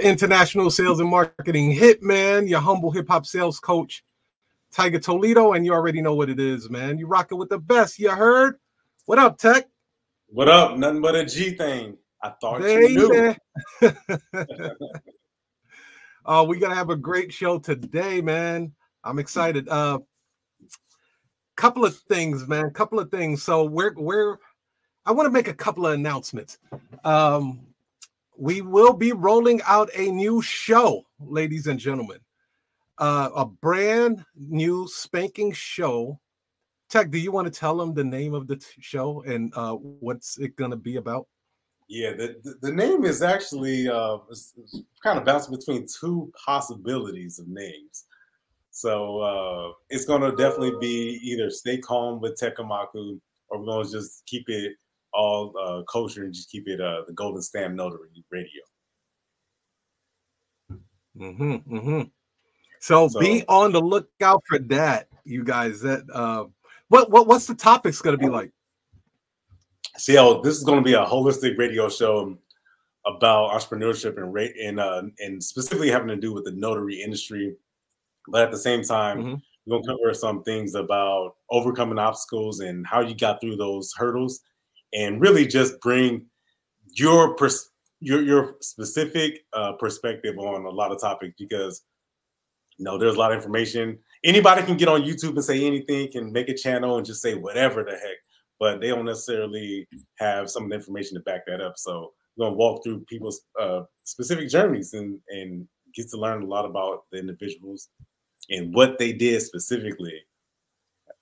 international sales and marketing hitman, your humble hip hop sales coach, Tiger Toledo, and you already know what it is, man. You rock it with the best. You heard? What up, Tekk? What up? Nothing but a G thing. I thought you knew. uh, we gotta have a great show today, man. I'm excited. Uh, couple of things, man. Couple of things. So we're we're. I want to make a couple of announcements. Um, we will be rolling out a new show, ladies and gentlemen. Uh, a brand new spanking show. Tekk, do you want to tell them the name of the t- show and uh, what's it going to be about? Yeah, the, the, the name is actually uh, it's, it's kind of bouncing between two possibilities of names. So uh, it's going to definitely be either Stay Calm with Tekk Amaku or we're going to just keep it all uh, kosher and just keep it uh, the Golden Stamp Notary Radio. Mm-hmm, mm-hmm. So, so, be on the lookout for that, you guys. That uh, what what what's the topics going to be like? See, oh, this is going to be a holistic radio show about entrepreneurship and rate and uh, and specifically having to do with the notary industry. But at the same time, mm-hmm. we're going to cover some things about overcoming obstacles and how you got through those hurdles and really just bring your pers- your your specific uh, perspective on a lot of topics because you know there's a lot of information. Anybody can get on YouTube and say anything, can make a channel and just say whatever the heck, but they don't necessarily have some of the information to back that up. So we're gonna walk through people's uh, specific journeys and and get to learn a lot about the individuals and what they did specifically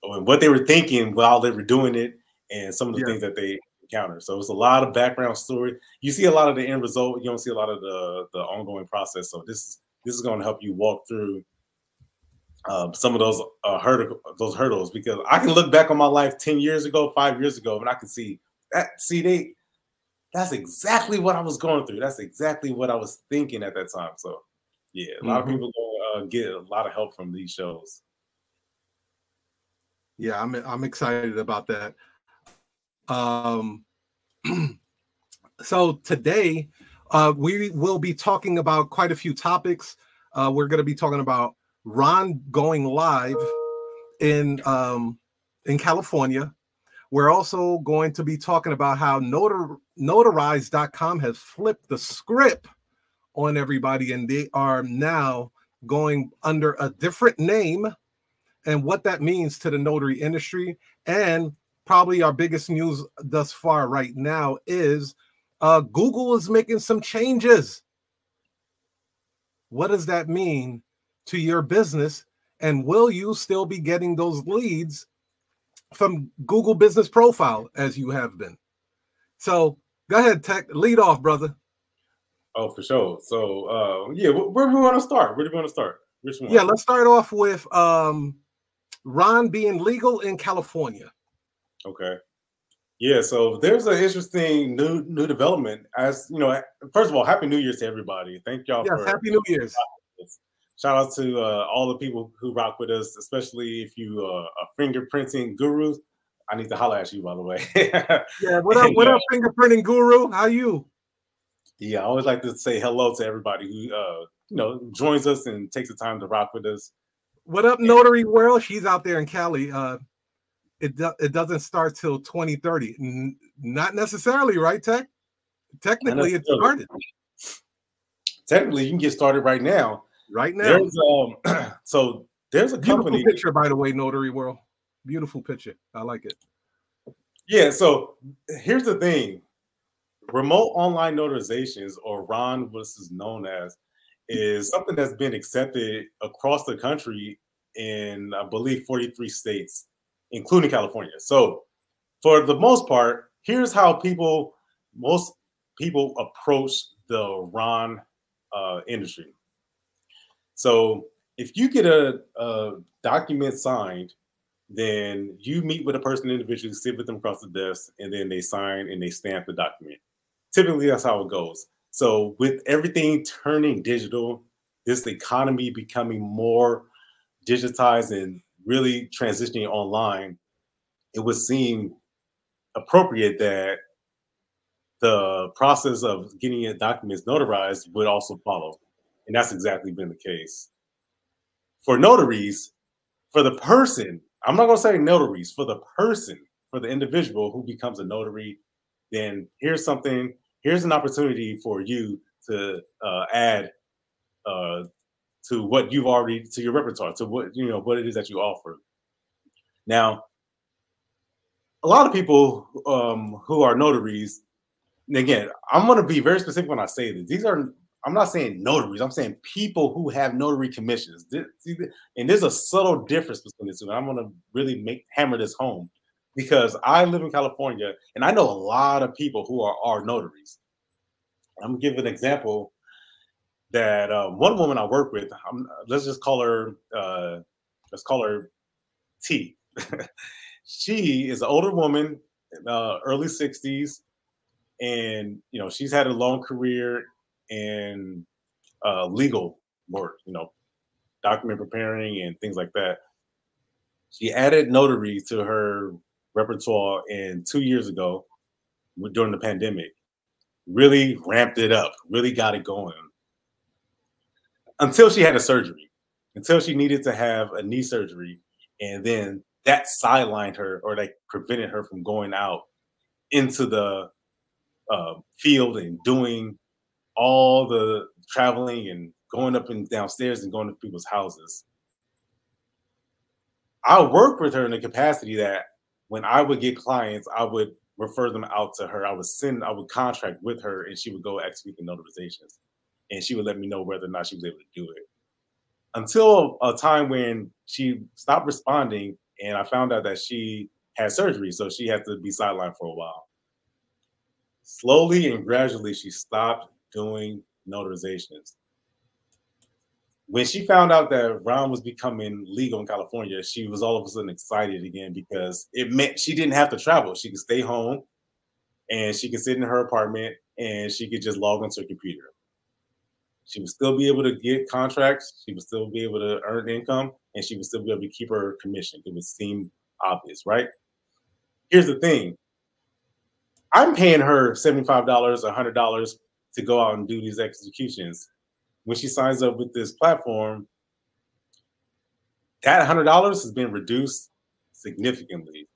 and what they were thinking while they were doing it and some of the yeah. things that they encounter. So it's a lot of background story. You see a lot of the end result. You don't see a lot of the the ongoing process. So this is this is going to help you walk through um, some of those uh, hurdle, those hurdles because I can look back on my life ten years ago, five years ago, and I can see that. See, they that's exactly what I was going through. That's exactly what I was thinking at that time. So yeah, a lot mm-hmm. of people uh, get a lot of help from these shows. Yeah, I'm I'm excited about that. Um, so today uh, we will be talking about quite a few topics. Uh, we're going to be talking about RON going live in um, in California. We're also going to be talking about how notar- notarize.com has flipped the script on everybody and they are now going under a different name and what that means to the notary industry and probably our biggest news thus far right now is uh, Google is making some changes. What does that mean to your business? And will you still be getting those leads from Google Business Profile as you have been? So go ahead, Tekk, lead off, brother. Oh, for sure. So, uh, yeah, where, do we want to start? Where do we want to start? Which one? Yeah, let's start off with um, RON being legal in California. Okay. Yeah, so there's an interesting new new development. As you know, first of all, happy New Year's to everybody. Thank y'all. Yes, for happy New Year's. Shout out to uh, all the people who rock with us, especially if you uh, are fingerprinting gurus. I need to holler at you, by the way. yeah, what up? what up, fingerprinting guru? How you? Yeah, I always like to say hello to everybody who uh, you know joins us and takes the time to rock with us. What up, Notary World? She's out there in Cali. Uh, it do, it doesn't start till 2030. N- not necessarily, right, Tekk? Technically, it started. Technically, you can get started right now. Right now. There's um so there's a Beautiful company picture, by the way, Notary World. Beautiful picture. I like it. Yeah, so here's the thing. Remote online notarizations, or RON, what is known as, is something that's been accepted across the country in I believe 43 states including California. So, for the most part, here's how people, most people approach the RON uh, industry. So, if you get a, a, document signed, then you meet with a person individually, sit with them across the desk, and then they sign and they stamp the document. Typically, that's how it goes. So, with everything turning digital, this economy becoming more digitized and really transitioning online, it would seem appropriate that the process of getting your documents notarized would also follow. And that's exactly been the case. For notaries, for the person, I'm not going to say notaries, for the person, for the individual who becomes a notary, then here's something, here's an opportunity for you to uh, add uh, to what you've already, to your repertoire, to what, you know, what it is that you offer. Now, a lot of people um, who are notaries, again, I'm going to be very specific when I say this. These are I'm not saying notaries. I'm saying people who have notary commissions. And there's a subtle difference between the two. and I'm going to really make hammer this home because I live in California and I know a lot of people who are, are notaries. I'm going to give an example that uh, one woman I work with, I'm, let's just call her, uh, let's call her T. she is an older woman, uh, early 60s, and you know she's had a long career in uh, legal work, you know, document preparing and things like that. She added notary to her repertoire in two years ago during the pandemic. Really ramped it up, really got it going until she had a surgery, until she needed to have a knee surgery. And then that sidelined her or like prevented her from going out into the uh, field and doing all the traveling and going up and downstairs and going to people's houses. I worked with her in the capacity that when I would get clients, I would refer them out to her. I would send, I would contract with her, and she would go execute the notarizations, and she would let me know whether or not she was able to do it. Until a time when she stopped responding, and I found out that she had surgery, so she had to be sidelined for a while. Slowly and gradually, she stopped doing notarizations. When she found out that RON was becoming legal in California, she was all of a sudden excited again because it meant she didn't have to travel. She could stay home and she could sit in her apartment and she could just log onto her computer. She would still be able to get contracts, she would still be able to earn income, and she would still be able to keep her commission. It would seem obvious, right? Here's the thing I'm paying her $75, $100 to go out and do these executions. When she signs up with this platform, that hundred dollars has been reduced significantly.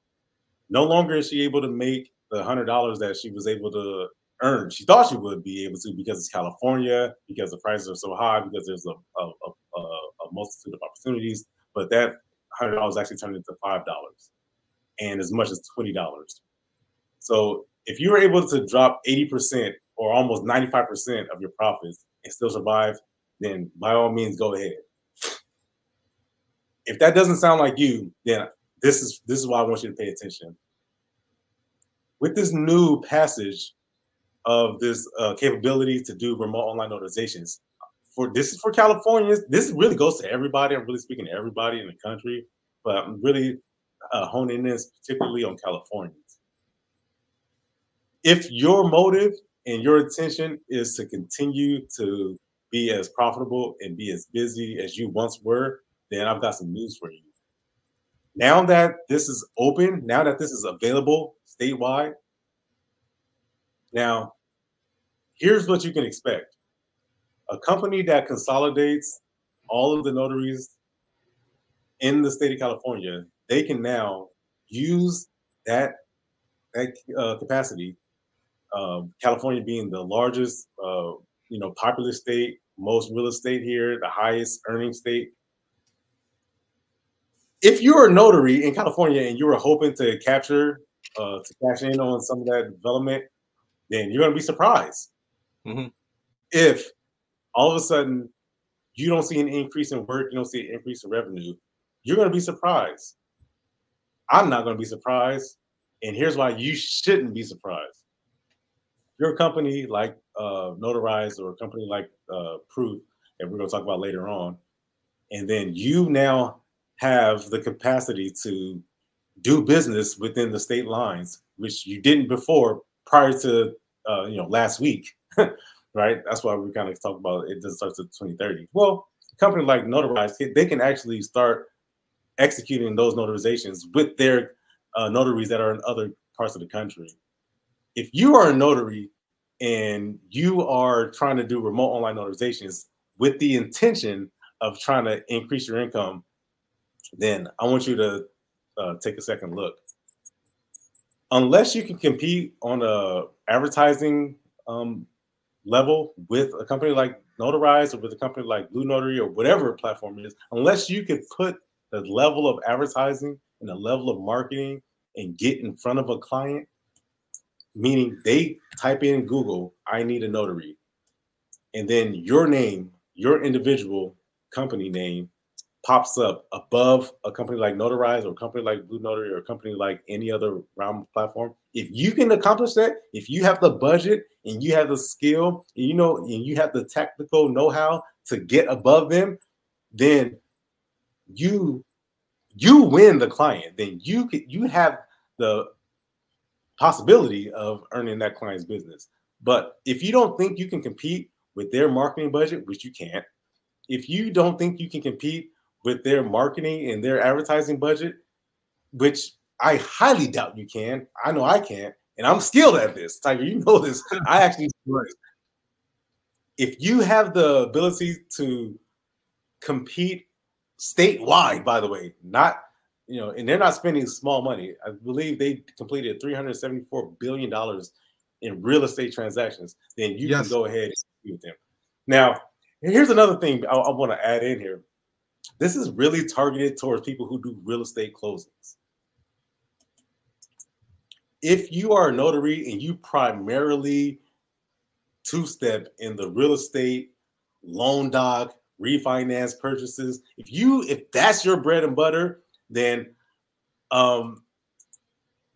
No longer is she able to make the hundred dollars that she was able to earn. She thought she would be able to because it's California, because the prices are so high, because there's a, a, a, a multitude of opportunities. But that hundred dollars actually turned into five dollars, and as much as twenty dollars. So if you were able to drop eighty percent or almost 95% of your profits and still survive, then by all means go ahead. If that doesn't sound like you, then this is this is why I want you to pay attention. With this new passage of this uh, capability to do remote online notarizations, for this is for Californians. This really goes to everybody. I'm really speaking to everybody in the country, but I'm really uh, honing this particularly on Californians. If your motive and your intention is to continue to be as profitable and be as busy as you once were, then I've got some news for you. Now that this is open, now that this is available statewide, now here's what you can expect a company that consolidates all of the notaries in the state of California, they can now use that that uh, capacity um, California being the largest, uh, you know, populous state, most real estate here, the highest earning state. If you're a notary in California and you were hoping to capture, uh, to cash in on some of that development, then you're going to be surprised. Mm-hmm. If all of a sudden you don't see an increase in work, you don't see an increase in revenue, you're going to be surprised. I'm not going to be surprised. And here's why you shouldn't be surprised you're company like uh, Notarize or a company like uh, Proof, that we're going to talk about later on, and then you now have the capacity to do business within the state lines, which you didn't before prior to uh, you know last week, right? That's why we kind of talk about it doesn't start to 2030. Well, a company like Notarize, they can actually start executing those notarizations with their uh, notaries that are in other parts of the country. if you are a notary and you are trying to do remote online notarizations with the intention of trying to increase your income, then I want you to uh, take a second look. Unless you can compete on a advertising um, level with a company like Notarize or with a company like Blue Notary or whatever platform is, unless you can put the level of advertising and the level of marketing and get in front of a client, meaning they type in Google, I need a notary, and then your name, your individual company name pops up above a company like Notarize or a company like Blue Notary or a company like any other RON platform. If you can accomplish that, if you have the budget and you have the skill, and you know, and you have the technical know-how to get above them, then you you win the client. Then you can you have the possibility of earning that client's business. But if you don't think you can compete with their marketing budget, which you can't, if you don't think you can compete with their marketing and their advertising budget, which I highly doubt you can. I know I can't, and I'm skilled at this. Tiger, you know this. I actually If you have the ability to compete statewide, by the way, not you know, and they're not spending small money. I believe they completed 374 billion dollars in real estate transactions. Then you yes. can go ahead and compete with them. Now, here's another thing I, I want to add in here. This is really targeted towards people who do real estate closings. If you are a notary and you primarily two step in the real estate, loan doc, refinance purchases, if you if that's your bread and butter, then um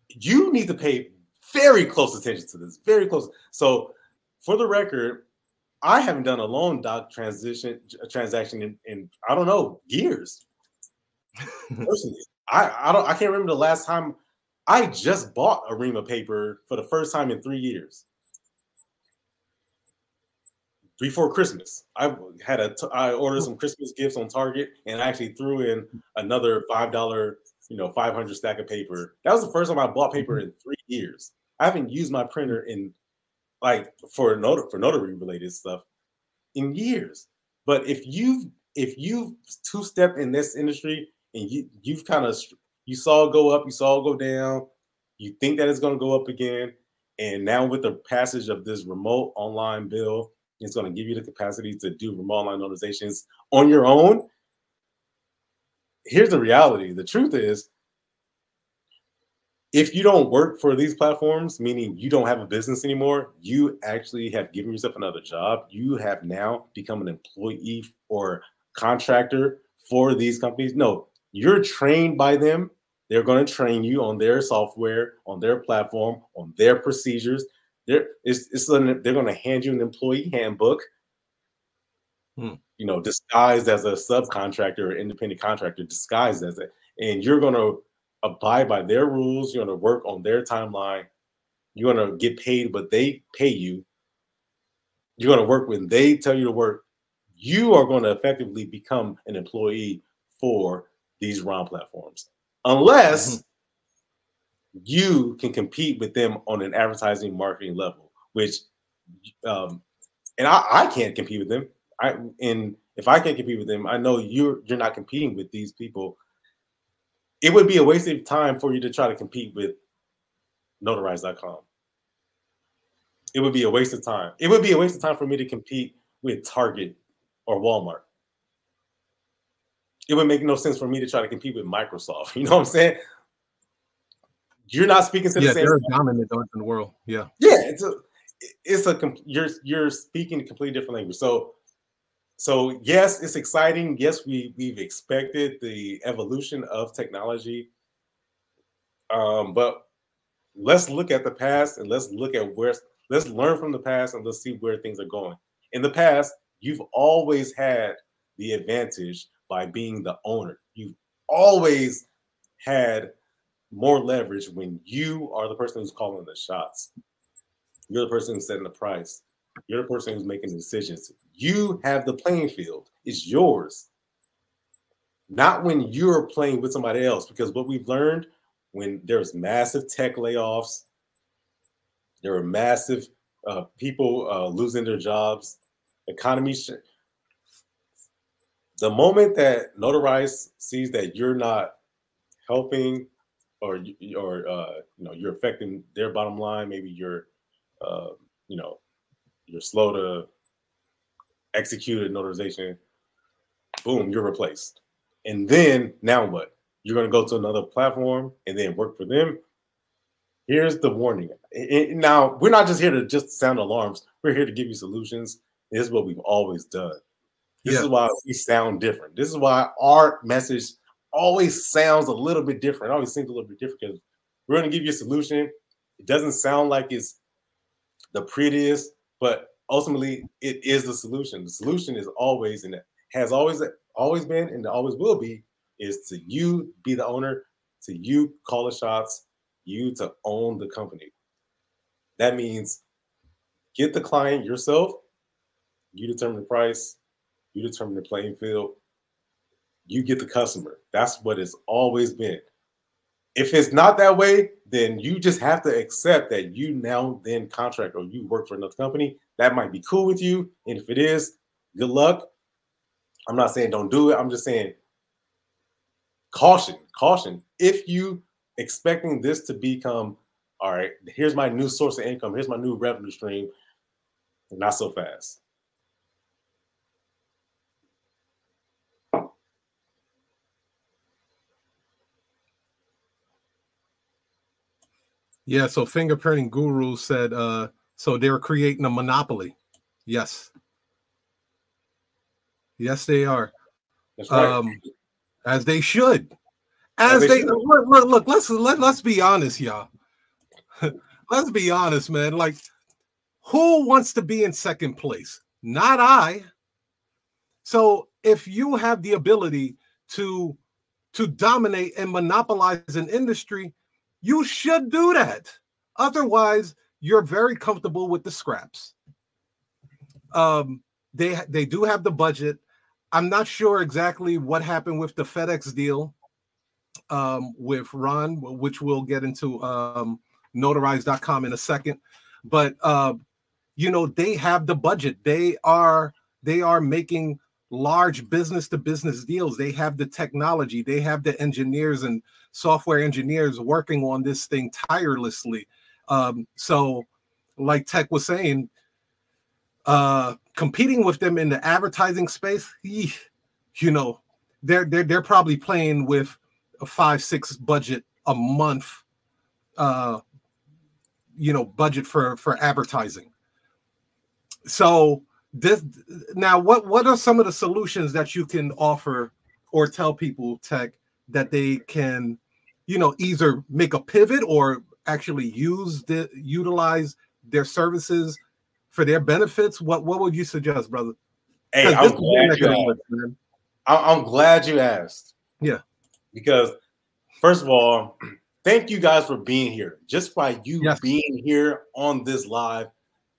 you need to pay very close attention to this. Very close. So for the record, I haven't done a loan doc transition transaction in, in I don't know years. Personally, I I don't I can't remember the last time I just bought a ream of paper for the first time in three years. Before Christmas, I had a I ordered some Christmas gifts on Target and I actually threw in another five dollar, you know, five hundred stack of paper. That was the first time I bought paper mm-hmm. in three years. I haven't used my printer in like for not- for notary related stuff in years. But if you've if you've two step in this industry and you you've kind of you saw it go up, you saw it go down, you think that it's going to go up again, and now with the passage of this remote online bill, it's going to give you the capacity to do remote online notarizations on your own. Here's the reality: the truth is, if you don't work for these platforms, meaning you don't have a business anymore, you actually have given yourself another job. You have now become an employee or contractor for these companies. No, you're trained by them. They're going to train you on their software, on their platform, on their procedures. They're, it's, it's, they're going to hand you an employee handbook, hmm. you know, disguised as a subcontractor or independent contractor, disguised as it. And you're going to abide by their rules. You're going to work on their timeline. You're going to get paid what they pay you. You're going to work when they tell you to work. You are going to effectively become an employee for these RON platforms, unless mm-hmm. you can compete with them on an advertising marketing level, which, um, and I, I can't compete with them. I and if I can't compete with them, I know you're you're not competing with these people it would be a waste of time for you to try to compete with notarize.com. It would be a waste of time. It would be a waste of time for me to compete with Target or Walmart. It would make no sense for me to try to compete with Microsoft. You know what I'm saying? You're not speaking to the yeah, same. they're dominant in the world. Yeah. Yeah, it's a it's a you're you're speaking a completely different language. So so yes, it's exciting. Yes, we we've expected the evolution of technology, um, but let's look at the past and let's look at where let's learn from the past and let's see where things are going. In the past, you've always had the advantage by being the owner. You've always had more leverage when you are the person who's calling the shots. You're the person who's setting the price. You're the person who's making the decisions. You have the playing field. It's yours. Not when you're playing with somebody else. Because what we've learned when there's massive tech layoffs, There were massive uh, people uh, losing their jobs. Economy. Sh- the moment that Notarize sees that you're not helping, or or uh, you know you're affecting their bottom line, maybe you're uh, you know you're slow to execute a notarization. Boom, you're replaced. And then now what? You're going to go to another platform and then work for them. Here's the warning. now, we're not just here to just sound alarms. We're here to give you solutions. This is what we've always done. This yeah. is why we sound different. This is why our message always sounds a little bit different. It always seems a little bit different because we're going to give you a solution. It doesn't sound like it's the prettiest, but ultimately it is the solution. The solution is always and has always always been and always will be is to you be the owner, to you call the shots, you to own the company. That means get the client yourself, you determine the price, you determine the playing field, you get the customer. That's what it's always been. If it's not that way, then you just have to accept that you now then contract or you work for another company. That might be cool with you. And if it is, good luck. I'm not saying don't do it. I'm just saying caution, caution. If you expecting this to become all right, here's my new source of income, here's my new revenue stream, not so fast. Yeah, so fingerprinting guru said uh so they're creating a monopoly. Yes. Yes, they are. That's right. Um, as they should. As, as they, they look, look, look, let's let, let's be honest, y'all. let's be honest, man. Like, who wants to be in second place? Not I. So if you have the ability to to dominate and monopolize an industry, you should do that. Otherwise, you're very comfortable with the scraps. Um, they they do have the budget. I'm not sure exactly what happened with the FedEx deal um, with RON, which we'll get into um, notarize.com in a second. But uh, you know, they have the budget. They are they are making large business to business deals. They have the technology, they have the engineers and software engineers working on this thing tirelessly. Um, so, like Tekk was saying, uh, competing with them in the advertising space, you know, they're they're they're probably playing with a five six budget a month, uh, you know, budget for for advertising. So this now, what what are some of the solutions that you can offer or tell people, Tekk, that they can, you know, either make a pivot or actually use the utilize their services for their benefits, what what would you suggest, brother? Hey, I'm glad, you asked. I'm glad you asked. Yeah. Because first of all, thank you guys for being here. Just by you yes. being here on this live,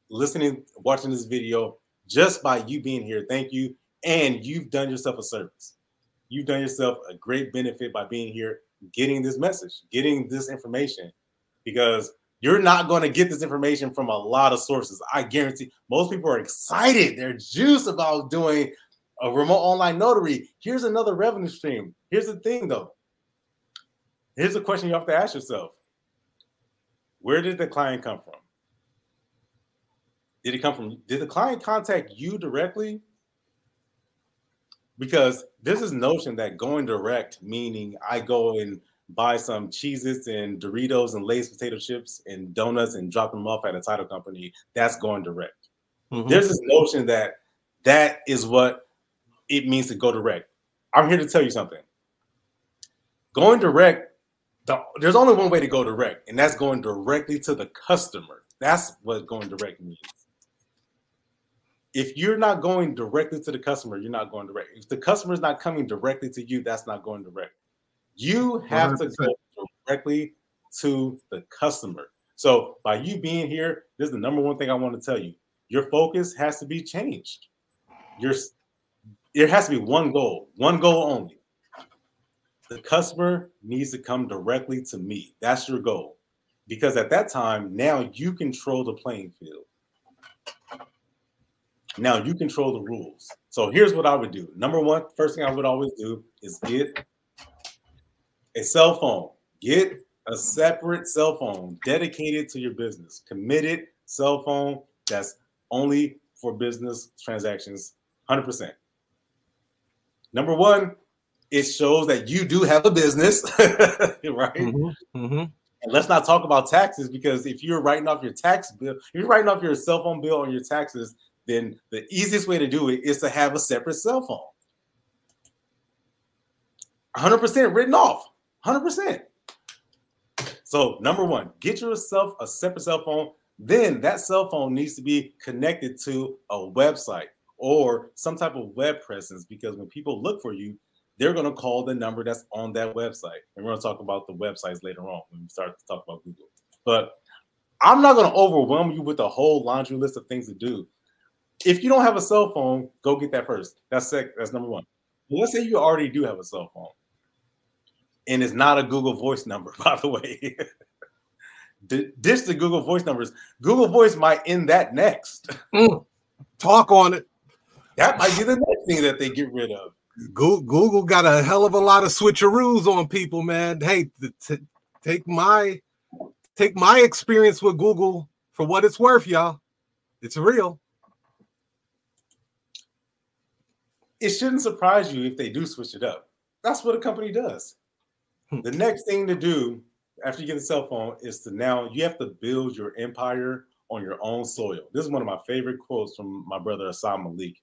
listening, watching this video, just by you being here, thank you. And you've done yourself a service. You've done yourself a great benefit by being here, getting this message, getting this information. Because you're not going to get this information from a lot of sources. I guarantee most people are excited. They're juiced about doing a remote online notary. Here's another revenue stream. Here's the thing though. Here's a question you have to ask yourself. Where did the client come from? Did it come from did the client contact you directly? Because this is notion that going direct, meaning I go and buy some Cheez-Its and Doritos and Lay's potato chips and donuts and drop them off at a title company, that's going direct. Mm-hmm. There's this notion that that is what it means to go direct. I'm here to tell you something. Going direct, the, there's only one way to go direct, and that's going directly to the customer. That's what going direct means. If you're not going directly to the customer, you're not going direct. If the customer is not coming directly to you, that's not going direct. You have 100%. to go directly to the customer. So by you being here, this is the number one thing I want to tell you. Your focus has to be changed. Your there has to be one goal, one goal only. The customer needs to come directly to me. That's your goal. because at that time, now you control the playing field. Now you control the rules. So here's what I would do. Number one, first thing I would always do is get a cell phone. Get a separate cell phone dedicated to your business, committed cell phone that's only for business transactions, 100%. Number one, it shows that you do have a business, right? Mm-hmm, mm-hmm. And let's not talk about taxes because if you're writing off your tax bill, if you're writing off your cell phone bill on your taxes, then the easiest way to do it is to have a separate cell phone. 100% written off. 100%. So, number one, get yourself a separate cell phone. Then that cell phone needs to be connected to a website or some type of web presence because when people look for you, they're going to call the number that's on that website. And we're going to talk about the websites later on when we start to talk about Google. But I'm not going to overwhelm you with a whole laundry list of things to do. If you don't have a cell phone, go get that first. That's sec- that's number one. But let's say you already do have a cell phone, and it's not a Google Voice number, by the way. Ditch the Google Voice numbers. Google Voice might end that next. Mm, talk on it. That might be the next thing that they get rid of. Google got a hell of a lot of switcheroos on people, man. Hey, t- take my take my experience with Google for what it's worth, y'all. It's real. It shouldn't surprise you if they do switch it up. That's what a company does. Hmm. the next thing to do after you get a cell phone is to now you have to build your empire on your own soil. This is one of my favorite quotes from my brother Assam Malik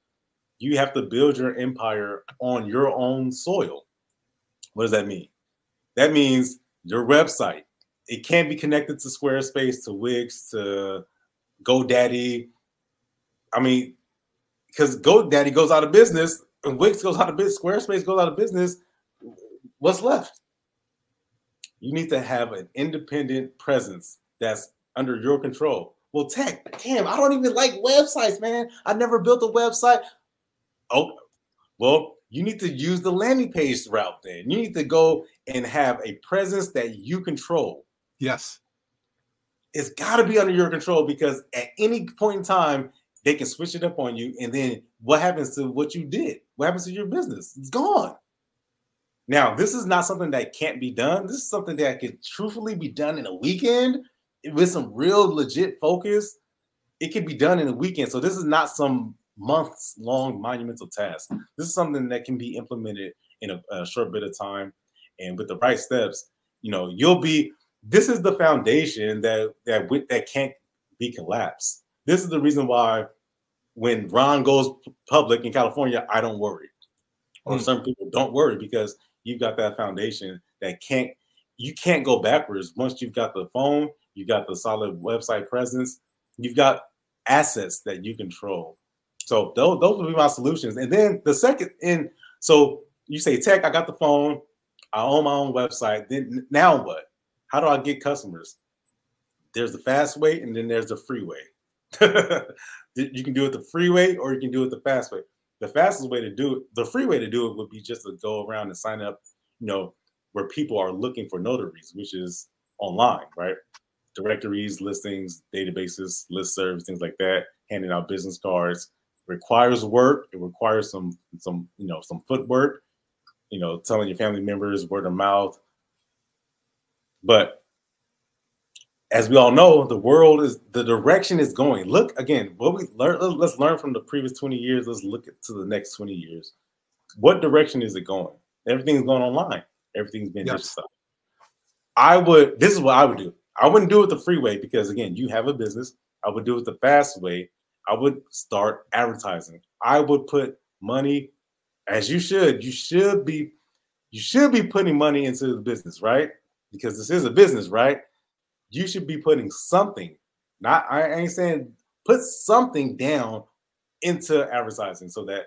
you have to build your empire on your own soil. What does that mean? That means your website. It can't be connected to Squarespace, to Wix, to GoDaddy. I mean, because GoDaddy goes out of business and Wix goes out of business, Squarespace goes out of business. What's left? You need to have an independent presence that's under your control. Well, tech, damn, I don't even like websites, man. I never built a website. Oh, well, you need to use the landing page route then. You need to go and have a presence that you control. Yes. It's got to be under your control because at any point in time, they can switch it up on you. And then what happens to what you did? What happens to your business? It's gone. Now, this is not something that can't be done. This is something that can truthfully be done in a weekend with some real legit focus. It could be done in a weekend. So this is not some months long monumental task. This is something that can be implemented in a, a short bit of time and with the right steps. You know, you'll be. This is the foundation that that that can't be collapsed. This is the reason why when RON goes public in California, I don't worry, or mm. some people don't worry because you've got that foundation that can't you can't go backwards once you've got the phone, you got the solid website presence, you've got assets that you control. So those, those would be my solutions. And then the second, and so you say tech, I got the phone, I own my own website. Then now what? How do I get customers? There's the fast way, and then there's the freeway. you can do it the free way or you can do it the fast way. The fastest way to do it, the free way to do it, would be just to go around and sign up. You know, where people are looking for notaries, which is online, right? Directories, listings, databases, list serves, things like that. Handing out business cards requires work. It requires some some you know some footwork. You know, telling your family members word of mouth. But as we all know, the world is the direction is going. Look again, what we learn. Let's learn from the previous twenty years. Let's look to the next twenty years. What direction is it going? Everything's going online. Everything's been yes. digital. I would. This is what I would do. I wouldn't do it the freeway because again, you have a business. I would do it the fast way I would start advertising. I would put money, as you should. You should be, you should be putting money into the business, right? Because this is a business, right? You should be putting something. Not I ain't saying put something down into advertising so that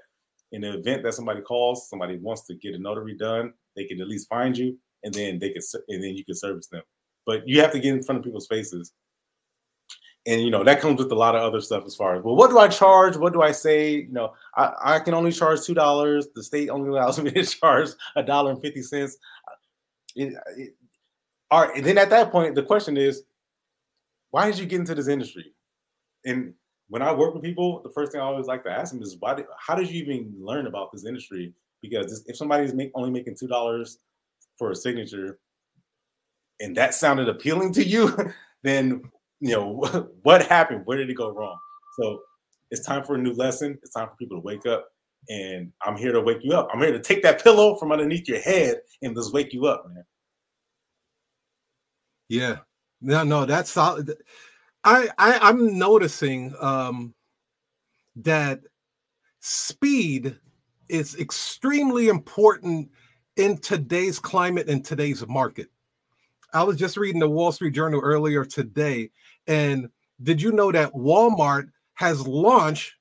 in the event that somebody calls, somebody wants to get a notary done, they can at least find you, and then they can and then you can service them. But you have to get in front of people's faces and you know that comes with a lot of other stuff as far as well what do i charge what do i say you know i, I can only charge two dollars the state only allows me to charge a dollar and 50 cents all right and then at that point the question is why did you get into this industry? And when I work with people, the first thing I always like to ask them is, why? Did, how did you even learn about this industry? Because if somebody's make, only making two dollars for a signature, and that sounded appealing to you, then you know what happened. Where did it go wrong? So it's time for a new lesson. It's time for people to wake up, and I'm here to wake you up. I'm here to take that pillow from underneath your head and just wake you up, man. Yeah, no, no, that's solid. I, I I'm noticing um, that speed is extremely important in today's climate and today's market. I was just reading the Wall Street Journal earlier today, and did you know that Walmart has launched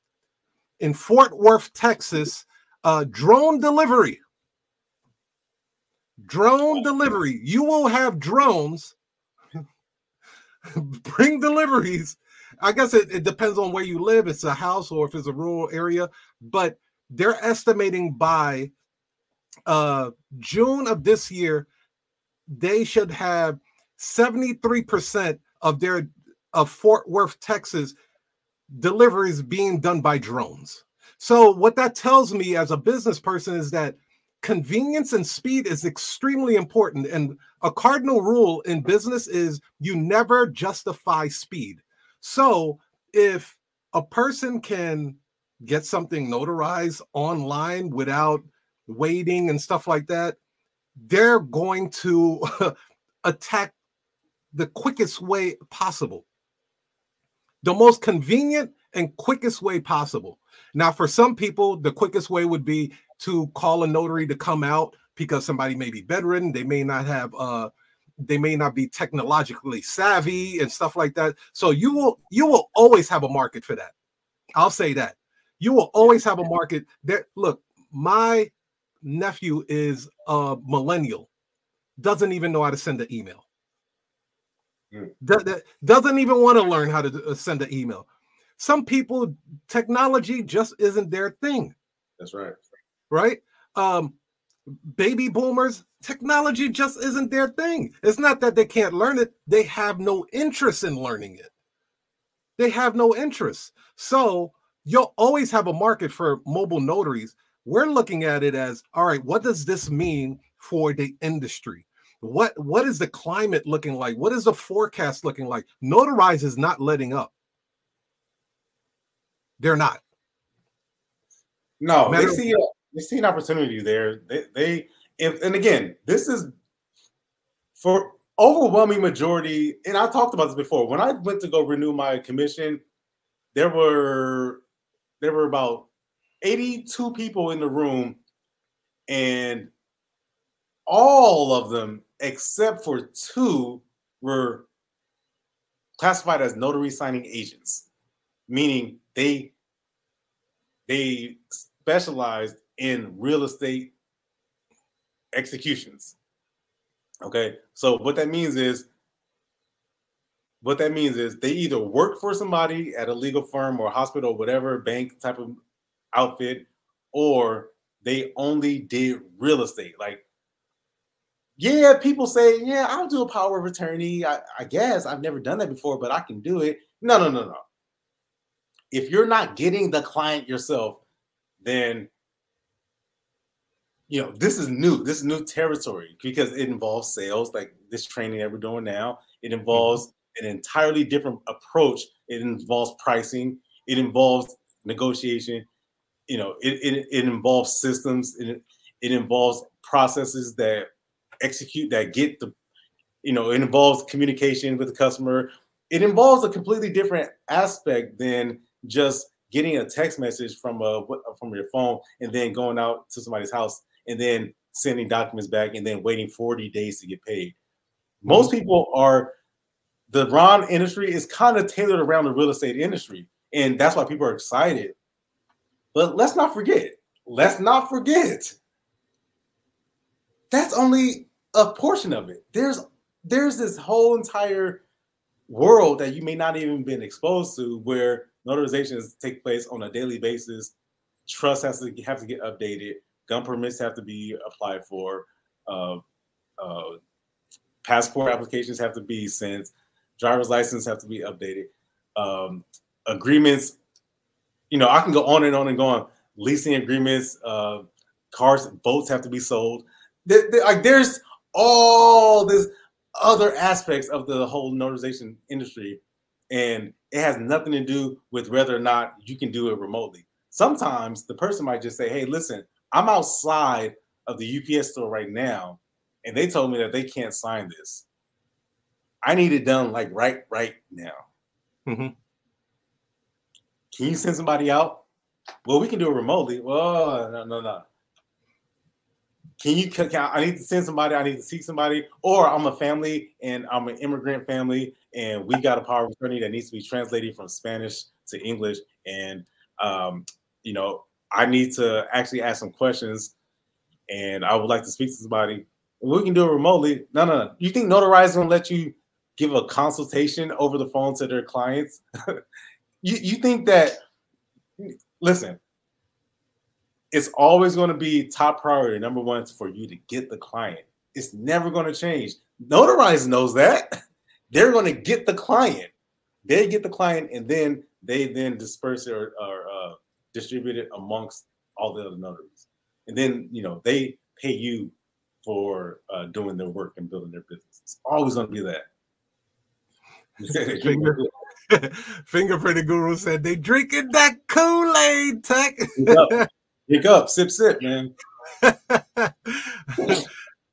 in Fort Worth, Texas, uh, drone delivery? Drone delivery. You will have drones bring deliveries. I guess it, it depends on where you live. It's a house or if it's a rural area, but they're estimating by uh, June of this year, they should have 73% of their of Fort Worth, Texas deliveries being done by drones. So what that tells me as a business person is that convenience and speed is extremely important. And a cardinal rule in business is you never justify speed. So if a person can get something notarized online without waiting and stuff like that, they're going to attack the quickest way possible, the most convenient and quickest way possible. Now, for some people, the quickest way would be to call a notary to come out because somebody may be bedridden, they may not have uh they may not be technologically savvy and stuff like that. So you will you will always have a market for that. I'll say that. You will always have a market there. Look, my nephew is a millennial, doesn't even know how to send an email. Mm. doesn't even want to learn how to uh, send an email. Some people, technology just isn't their thing. That's right right? Um, baby boomers, technology just isn't their thing. It's not that they can't learn it, they have no interest in learning it. They have no interest. So you'll always have a market for mobile notaries. We're looking at it as all right, what does this mean for the industry? What what is the climate looking like? What is the forecast looking like? Notarize is not letting up. They're not. No, Matter they see they see an opportunity there. They, they if, and again, this is for overwhelming majority. And I talked about this before. When I went to go renew my commission, there were there were about 82 people in the room, and all of them except for two were classified as notary signing agents, meaning they they specialized in real estate executions. Okay, so what that means is what that means is they either work for somebody at a legal firm or hospital, whatever bank type of outfit, or they only did real estate. Like, yeah, people say, yeah, I'll do a power of attorney. I, I guess I've never done that before, but I can do it. No, no, no, no. If you're not getting the client yourself, then you know, this is new. This is new territory because it involves sales, like this training that we're doing now. It mm-hmm. involves an entirely different approach. It involves pricing. It involves negotiation. You know, it, it, it involves systems. It, it involves processes that execute, that get the, you know, it involves communication with the customer. It involves a completely different aspect than just getting a text message from a from your phone and then going out to somebody's house and then sending documents back and then waiting 40 days to get paid. Most people are the RON industry is kind of tailored around the real estate industry, and that's why people are excited. But let's not forget, let's not forget that's only a portion of it. There's there's this whole entire world that you may not even been exposed to where notarizations take place on a daily basis. Trust has to have to get updated gun permits have to be applied for, uh, uh, passport applications have to be sent, driver's license have to be updated. Um, agreements, you know, I can go on and on and on. Leasing agreements, uh, cars, boats have to be sold. Like there's all this other aspects of the whole notarization industry, and it has nothing to do with whether or not you can do it remotely. Sometimes the person might just say, "Hey, listen, I'm outside of the UPS store right now, and they told me that they can't sign this. I need it done like right right now. Mm-hmm. Can you send somebody out? Well, we can do it remotely. Well, no, no, no. Can you? Can, I need to send somebody. I need to see somebody. Or I'm a family and I'm an immigrant family, and we got a power of attorney that needs to be translated from Spanish to English. And um, you know, I need to actually ask some questions, and I would like to speak to somebody. We can do it remotely. No, no, no. You think Notarize gonna let you give a consultation over the phone to their clients? you you think that? Listen, it's always going to be top priority. Number one for you to get the client. It's never going to change. Notarize knows that. They're going to get the client. They get the client, and then they then disperse or, or uh, distribute it amongst all the other notaries. And then you know they pay you for uh, doing their work and building their business. It's always going to be that. Finger, fingerprinting guru said they drinking that Kool-Aid Tekk. Pick up, sip, sip, man.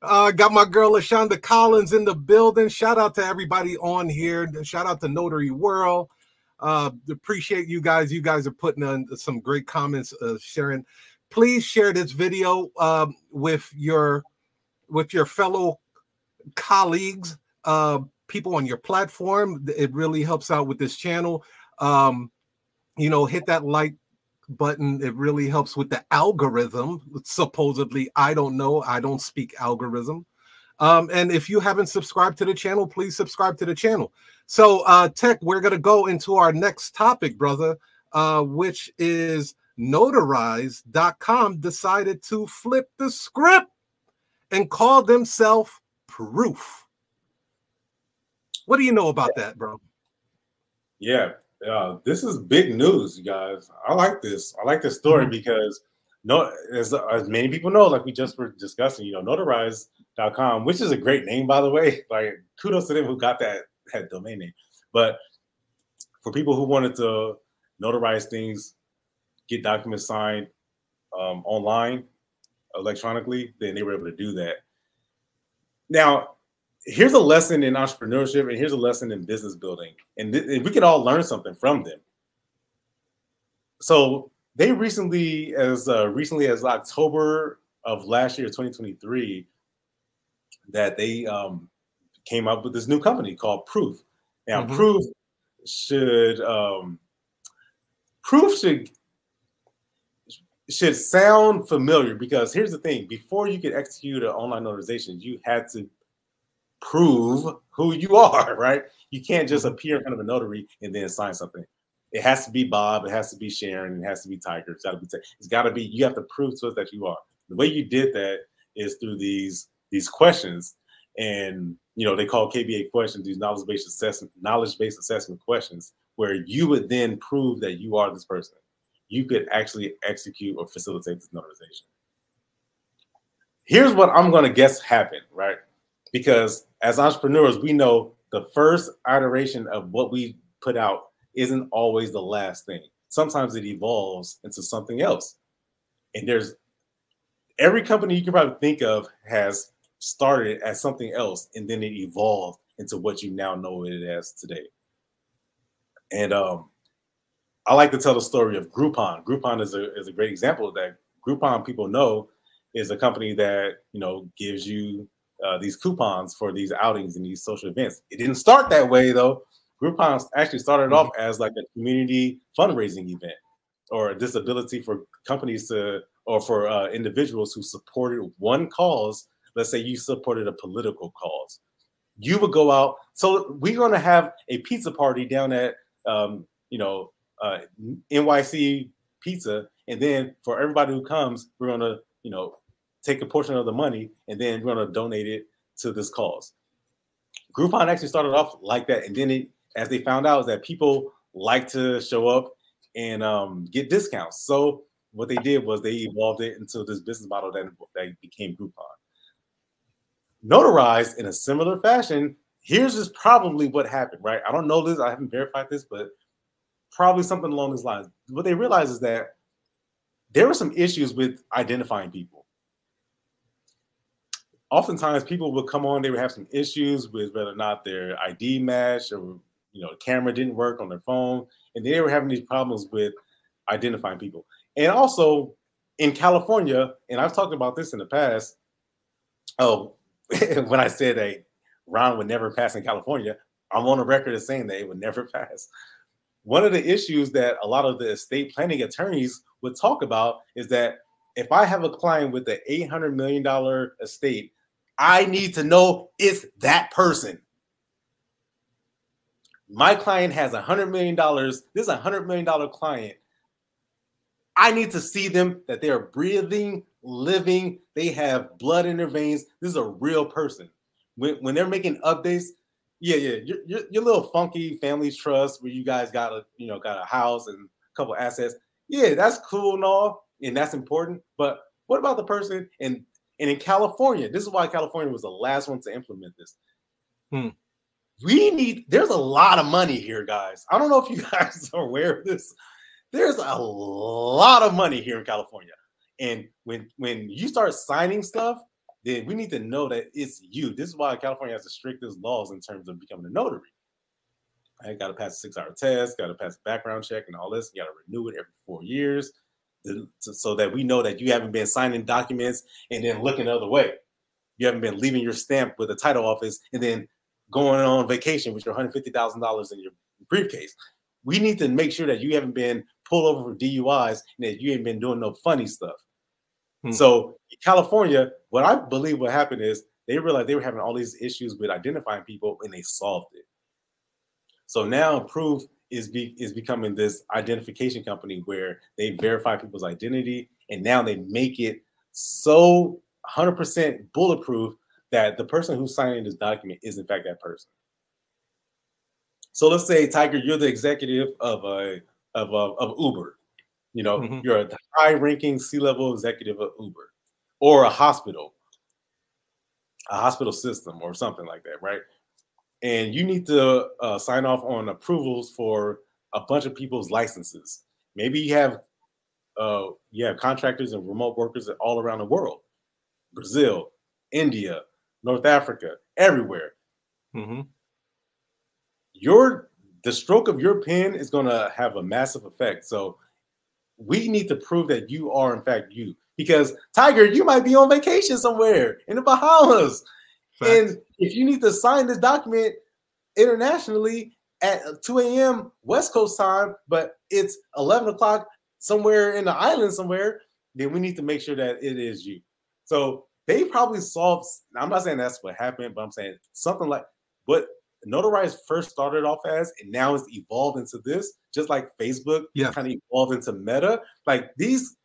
Uh, got my girl Lashonda Collins in the building. Shout out to everybody on here. Shout out to Notary World. Uh, appreciate you guys. You guys are putting on some great comments, uh, sharing. Please share this video um, with your with your fellow colleagues, uh, people on your platform. It really helps out with this channel. Um, you know, hit that like button. It really helps with the algorithm. Supposedly, I don't know. I don't speak algorithm. Um, and if you haven't subscribed to the channel, please subscribe to the channel. So, uh, Tekk, we're going to go into our next topic, brother, uh, which is notarize.com decided to flip the script and call themselves proof. What do you know about that, bro? Yeah, uh, this is big news, you guys. I like this. I like this story mm-hmm. because no, as, as many people know, like we just were discussing, you know, notarize.com, which is a great name, by the way. Like, kudos to them who got that that domain name. But for people who wanted to notarize things, get documents signed um, online, electronically, then they were able to do that. Now, here's a lesson in entrepreneurship and here's a lesson in business building and, th- and we can all learn something from them so they recently as uh, recently as october of last year 2023 that they um, came up with this new company called proof now mm-hmm. proof should um, proof should should sound familiar because here's the thing before you could execute an online notarization you had to prove who you are, right? You can't just mm-hmm. appear in front of a notary and then sign something. It has to be Bob. It has to be Sharon. It has to be Tiger. It's got to be. It's got to be. You have to prove to us that you are. The way you did that is through these these questions, and you know they call KBA questions these knowledge based assessment knowledge based assessment questions, where you would then prove that you are this person. You could actually execute or facilitate this notarization. Here's what I'm going to guess happened, right? Because as entrepreneurs, we know the first iteration of what we put out isn't always the last thing. Sometimes it evolves into something else. And there's every company you can probably think of has started as something else and then it evolved into what you now know it as today. And um, I like to tell the story of Groupon. Groupon is a, is a great example of that. Groupon, people know, is a company that you know gives you uh, these coupons for these outings and these social events. It didn't start that way though. Groupon actually started off mm-hmm. as like a community fundraising event or a disability for companies to or for uh, individuals who supported one cause. Let's say you supported a political cause. You would go out. So we're going to have a pizza party down at um, you know uh, NYC Pizza, and then for everybody who comes, we're going to you know take a portion of the money and then we're going to donate it to this cause. Groupon actually started off like that, and then it, as they found out, is that people like to show up and um, get discounts. So what they did was they evolved it into this business model that, that became Groupon. Notarized in a similar fashion. Here's just probably what happened, right? I don't know this, I haven't verified this, but probably something along these lines. What they realized is that there were some issues with identifying people. Oftentimes, people would come on, they would have some issues with whether or not their ID matched or you know the camera didn't work on their phone, and they were having these problems with identifying people. And also in California, and I've talked about this in the past. Oh, when I said that RON would never pass in California, I'm on the record as saying that it would never pass. One of the issues that a lot of the estate planning attorneys would talk about is that if I have a client with an $800 million estate, I need to know it's that person. My client has a $100 million. This is a $100 million client. I need to see them that they are breathing, living, they have blood in their veins. This is a real person. When, when they're making updates, yeah, yeah, your, your, your little funky family trust where you guys got a you know got a house and a couple assets. Yeah, that's cool and all, and that's important. But what about the person? And and in California, this is why California was the last one to implement this. Hmm. We need. There's a lot of money here, guys. I don't know if you guys are aware of this. There's a lot of money here in California, and when when you start signing stuff, then we need to know that it's you. This is why California has the strictest laws in terms of becoming a notary. I got to pass a six-hour test, got to pass a background check, and all this. You got to renew it every four years, so that we know that you haven't been signing documents and then looking the other way. You haven't been leaving your stamp with the title office and then going on vacation with your hundred fifty thousand dollars in your briefcase. We need to make sure that you haven't been pulled over for DUIs and that you ain't been doing no funny stuff. Hmm. So California, what I believe what happened is they realized they were having all these issues with identifying people and they solved it. So now Proof is be, is becoming this identification company where they verify people's identity and now they make it so 100% bulletproof that the person who's signing this document is in fact that person. So let's say Tiger, you're the executive of a of, of, of Uber. You know, mm-hmm. you're a high-ranking C-level executive of Uber, or a hospital, a hospital system, or something like that, right? And you need to uh, sign off on approvals for a bunch of people's licenses. Maybe you have uh, you have contractors and remote workers all around the world, Brazil, India, North Africa, everywhere. Mm-hmm. Your the stroke of your pen is going to have a massive effect. So we need to prove that you are in fact you because tiger you might be on vacation somewhere in the bahamas Fact. and if you need to sign this document internationally at 2 a.m west coast time but it's 11 o'clock somewhere in the island somewhere then we need to make sure that it is you so they probably solved i'm not saying that's what happened but i'm saying something like what Notarize first started off as, and now it's evolved into this, just like Facebook yeah. kind of evolved into Meta. Like these,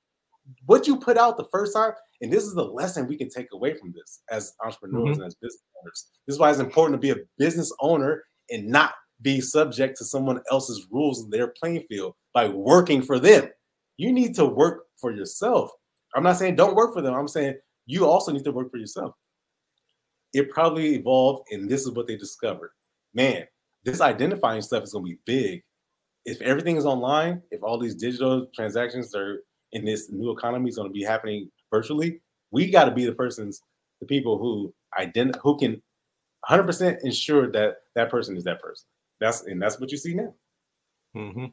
what you put out the first time, and this is the lesson we can take away from this as entrepreneurs mm-hmm. and as business owners. This is why it's important to be a business owner and not be subject to someone else's rules in their playing field by working for them. You need to work for yourself. I'm not saying don't work for them. I'm saying you also need to work for yourself. It probably evolved, and this is what they discovered man, this identifying stuff is going to be big. If everything is online, if all these digital transactions are in this new economy is going to be happening virtually, we got to be the persons, the people who identify, who can 100% ensure that that person is that person. That's and that's what you see now. Mm-hmm.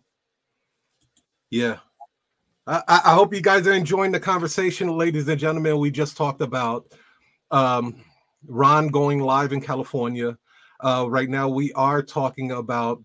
Yeah. I, I hope you guys are enjoying the conversation, ladies and gentlemen. We just talked about um, RON going live in California. Uh, right now, we are talking about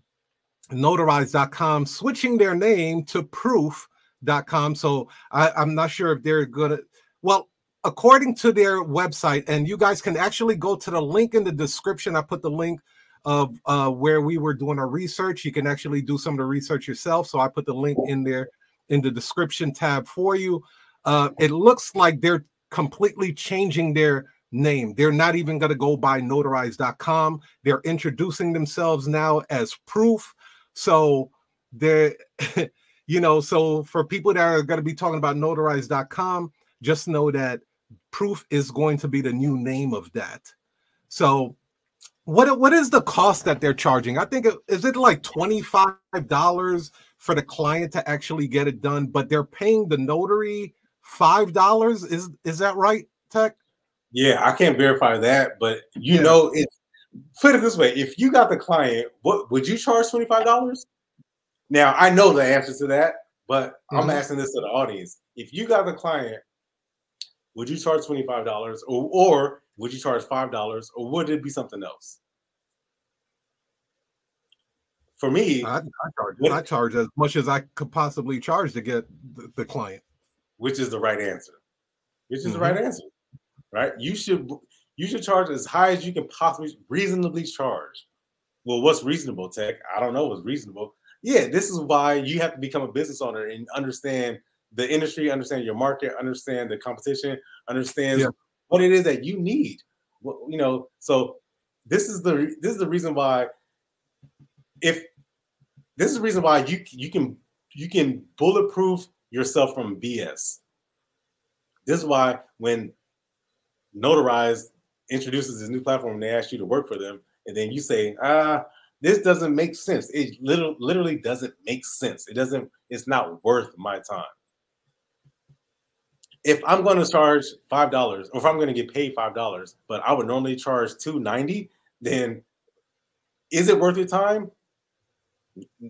notarize.com switching their name to proof.com. So I, I'm not sure if they're good at, well, according to their website, and you guys can actually go to the link in the description. I put the link of uh, where we were doing our research. You can actually do some of the research yourself. So I put the link in there in the description tab for you. Uh, it looks like they're completely changing their name. They're not even going to go by notarize.com. They're introducing themselves now as proof. So they're, you know, so for people that are going to be talking about notarize.com, just know that proof is going to be the new name of that. So what what is the cost that they're charging? I think is it like $25 for the client to actually get it done, but they're paying the notary $5. Is is that right, Tekk? Yeah, I can't verify that, but you yeah. know it put it this way, if you got the client, what would you charge $25? Now I know the answer to that, but mm-hmm. I'm asking this to the audience. If you got the client, would you charge $25 or, or would you charge $5 or would it be something else? For me, I, I charge, what, I charge as much as I could possibly charge to get the, the client. Which is the right answer. Which is mm-hmm. the right mm-hmm. answer. Right? You should you should charge as high as you can possibly reasonably charge. Well, what's reasonable, Tekk? I don't know what's reasonable. Yeah, this is why you have to become a business owner and understand the industry, understand your market, understand the competition, understand yeah. what it is that you need. You know, so this is the this is the reason why if this is the reason why you you can you can bulletproof yourself from BS. This is why when Notarize introduces this new platform, they ask you to work for them, and then you say, ah, this doesn't make sense. It literally, literally doesn't make sense. It doesn't, it's not worth my time if I'm going to charge five dollars, or if I'm going to get paid five dollars, but I would normally charge two ninety, then is it worth your time?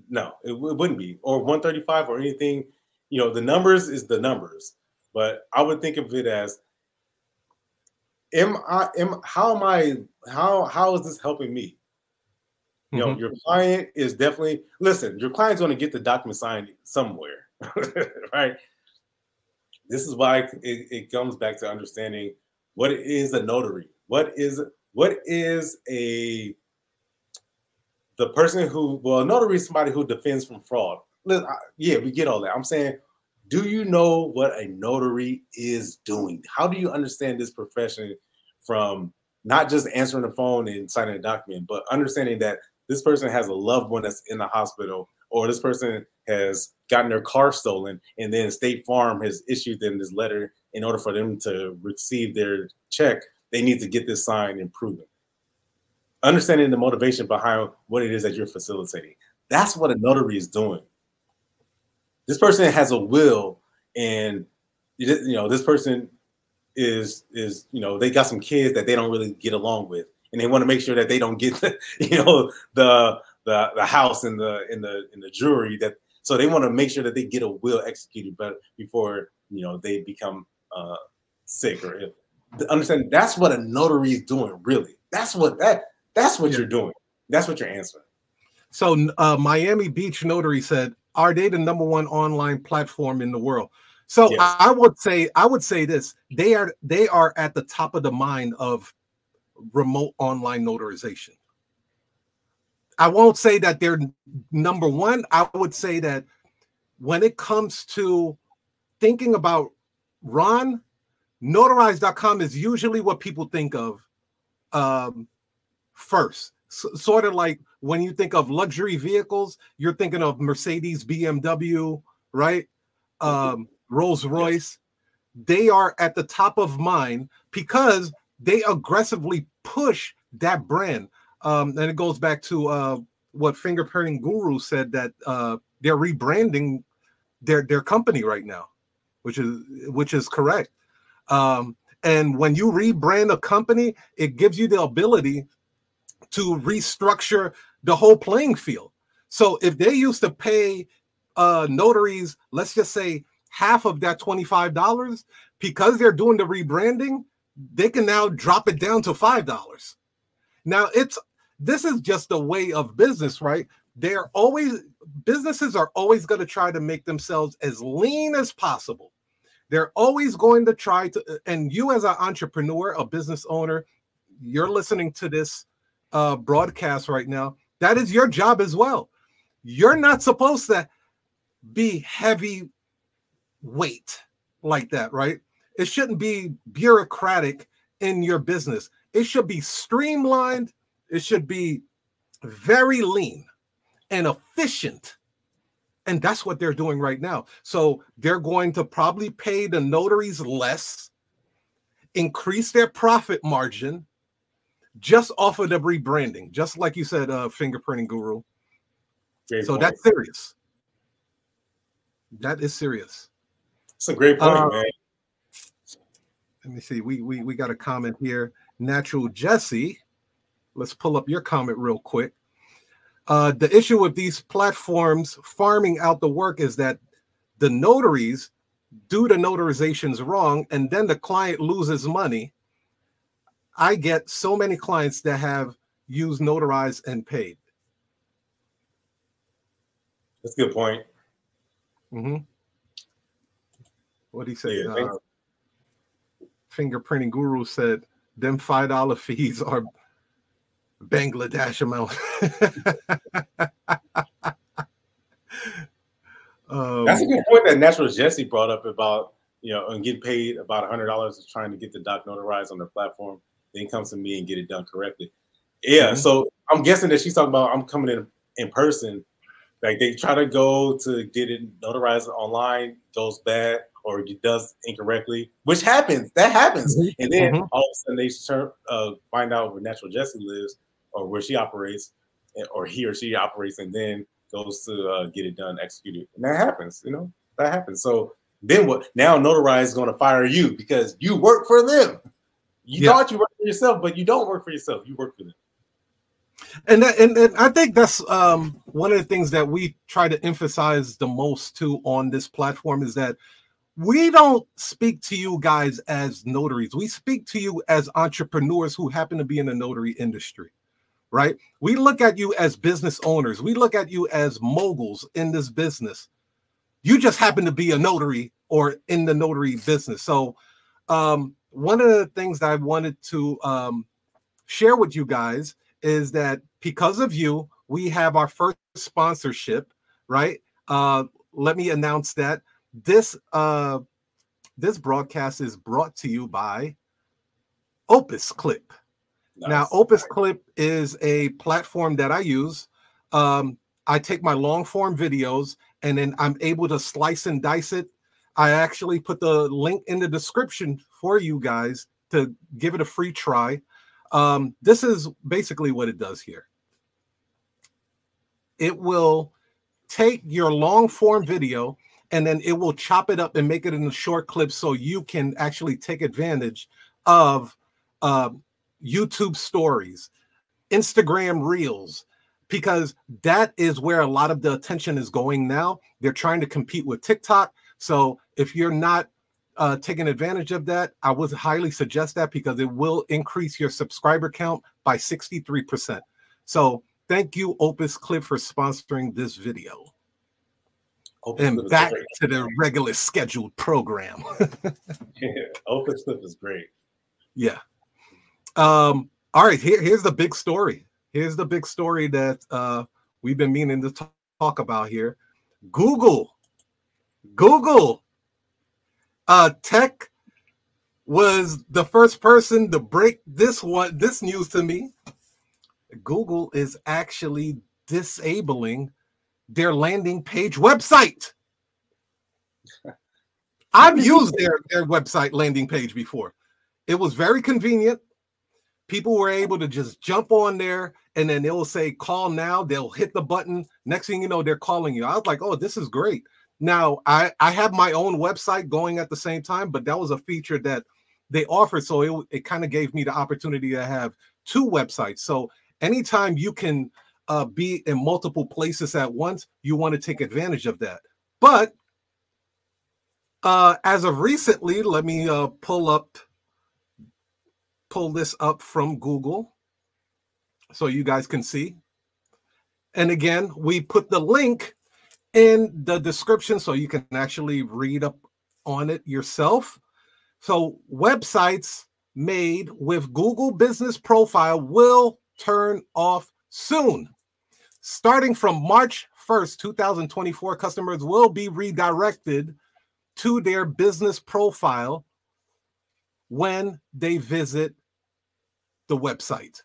No, it, it wouldn't be, or one thirty five, or anything. You know, the numbers is the numbers, but I would think of it as, am I am how am I how how is this helping me? You know, mm-hmm. your client is definitely listen. Your client's going to get the document signed somewhere, right? this is why it, it comes back to understanding what is a notary. What is what is a the person who well notary is somebody who defends from fraud. Yeah, we get all that. I'm saying, do you know what a notary is doing? How do you understand this profession from not just answering the phone and signing a document, but understanding that this person has a loved one that's in the hospital or this person has gotten their car stolen and then State Farm has issued them this letter in order for them to receive their check, they need to get this signed and proven. Understanding the motivation behind what it is that you're facilitating. That's what a notary is doing. This person has a will and you know this person is is you know they got some kids that they don't really get along with and they want to make sure that they don't get the, you know the the the house and the in the in the jury that so they want to make sure that they get a will executed but before you know they become uh sick or ill understand that's what a notary is doing really that's what that that's what yeah. you're doing that's what you're answering so uh miami beach notary said are they the number one online platform in the world so yes. I, I would say i would say this they are they are at the top of the mind of remote online notarization I won't say that they're number one. I would say that when it comes to thinking about RON, notarize.com is usually what people think of um, first. S- sort of like when you think of luxury vehicles, you're thinking of Mercedes, BMW, right? Um, Rolls Royce. They are at the top of mind because they aggressively push that brand. Um, and it goes back to uh, what fingerprinting guru said that uh, they're rebranding their their company right now, which is which is correct. Um, and when you rebrand a company, it gives you the ability to restructure the whole playing field. So if they used to pay uh, notaries, let's just say half of that $25, because they're doing the rebranding, they can now drop it down to $5. Now it's this is just a way of business, right? They're always businesses are always going to try to make themselves as lean as possible. They're always going to try to, and you as an entrepreneur, a business owner, you're listening to this uh, broadcast right now. That is your job as well. You're not supposed to be heavy weight like that, right? It shouldn't be bureaucratic in your business. It should be streamlined, it should be very lean and efficient. And that's what they're doing right now. So they're going to probably pay the notaries less, increase their profit margin just off of the rebranding, just like you said, uh, fingerprinting guru. Great so point. that's serious. That is serious. It's a great point, uh, man. Let me see. We we we got a comment here. Natural Jesse. Let's pull up your comment real quick. Uh, the issue with these platforms farming out the work is that the notaries do the notarizations wrong, and then the client loses money. I get so many clients that have used notarized and paid. That's a good point. Mm-hmm. What do you say? Yeah, uh, fingerprinting guru said them five dollar fees are Bangladesh amount. um, That's a good point that Natural Jesse brought up about you know and getting paid about a hundred dollars trying to get the doc notarized on their platform. Then comes to me and get it done correctly. Yeah, mm-hmm. so I'm guessing that she's talking about I'm coming in in person like they try to go to get it notarized online, goes bad, or it does incorrectly, which happens. That happens. Mm-hmm. And then mm-hmm. all of a sudden they turn, uh, find out where Natural Jesse lives or where she operates, or he or she operates, and then goes to uh, get it done, executed. And that happens, you know, that happens. So then what? Now Notarize is going to fire you because you work for them. You yeah. thought you worked for yourself, but you don't work for yourself. You work for them and, that, and and I think that's um, one of the things that we try to emphasize the most too on this platform is that we don't speak to you guys as notaries. We speak to you as entrepreneurs who happen to be in the notary industry, right? We look at you as business owners. We look at you as moguls in this business. You just happen to be a notary or in the notary business. So, um, one of the things that I wanted to um, share with you guys is that because of you, we have our first sponsorship, right? Uh, let me announce that this uh, this broadcast is brought to you by Opus Clip. Nice. Now, Opus Clip is a platform that I use. Um, I take my long form videos and then I'm able to slice and dice it. I actually put the link in the description for you guys to give it a free try. Um, this is basically what it does here. It will take your long form video and then it will chop it up and make it in a short clip so you can actually take advantage of uh, YouTube stories, Instagram reels, because that is where a lot of the attention is going now. They're trying to compete with TikTok. So if you're not uh, taking advantage of that, I would highly suggest that because it will increase your subscriber count by 63%. So thank you, Opus Clip, for sponsoring this video. Opus and back to the regular scheduled program. yeah, Opus Clip is great. Yeah. Um, all right, here, here's the big story. Here's the big story that uh, we've been meaning to talk about here. Google, Google uh, Tekk was the first person to break this one, this news to me. Google is actually disabling their landing page website. I've used their, their website landing page before. It was very convenient. People were able to just jump on there and then they'll say call now. They'll hit the button. Next thing you know, they're calling you. I was like, oh, this is great. Now, I, I have my own website going at the same time, but that was a feature that they offered. So it, it kind of gave me the opportunity to have two websites. So anytime you can uh, be in multiple places at once, you want to take advantage of that. But uh, as of recently, let me uh, pull up, pull this up from Google so you guys can see. And again, we put the link in the description so you can actually read up on it yourself. So, websites made with Google Business Profile will turn off soon. Starting from March 1st, 2024, customers will be redirected to their business profile when they visit the website.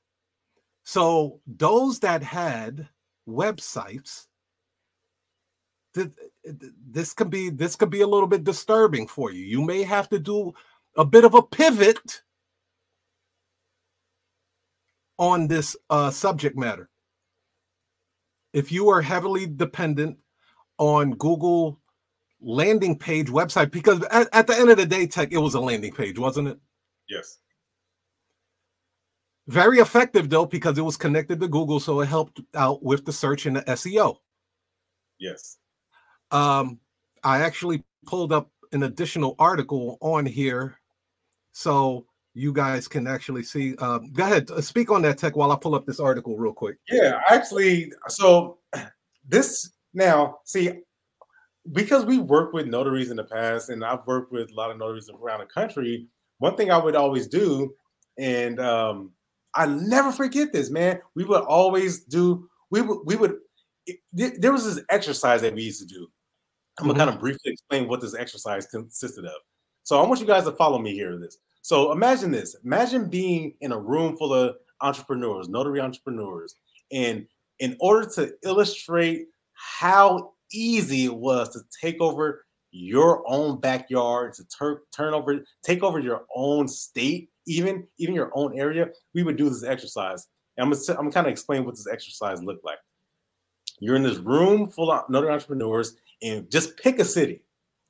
So those that had websites, this can be this could be a little bit disturbing for you. You may have to do a bit of a pivot on this uh, subject matter. If you are heavily dependent on Google landing page website, because at, at the end of the day, Tekk, it was a landing page, wasn't it? Yes. Very effective though, because it was connected to Google, so it helped out with the search and the SEO. Yes. Um, I actually pulled up an additional article on here, so you guys can actually see. Um, go ahead, uh, speak on that Tekk while I pull up this article real quick. Yeah, actually, so this now see because we worked with notaries in the past, and I've worked with a lot of notaries around the country. One thing I would always do, and um, I never forget this, man. We would always do. We would. We would. It, there was this exercise that we used to do. I'm gonna mm-hmm. kind of briefly explain what this exercise consisted of. So I want you guys to follow me here. This. So imagine this. Imagine being in a room full of entrepreneurs, notary entrepreneurs, and in order to illustrate how easy it was to take over your own backyard, to tur- turn over, take over your own state, even even your own area, we would do this exercise. And I'm gonna, I'm kind of explain what this exercise looked like. You're in this room full of other entrepreneurs, and just pick a city.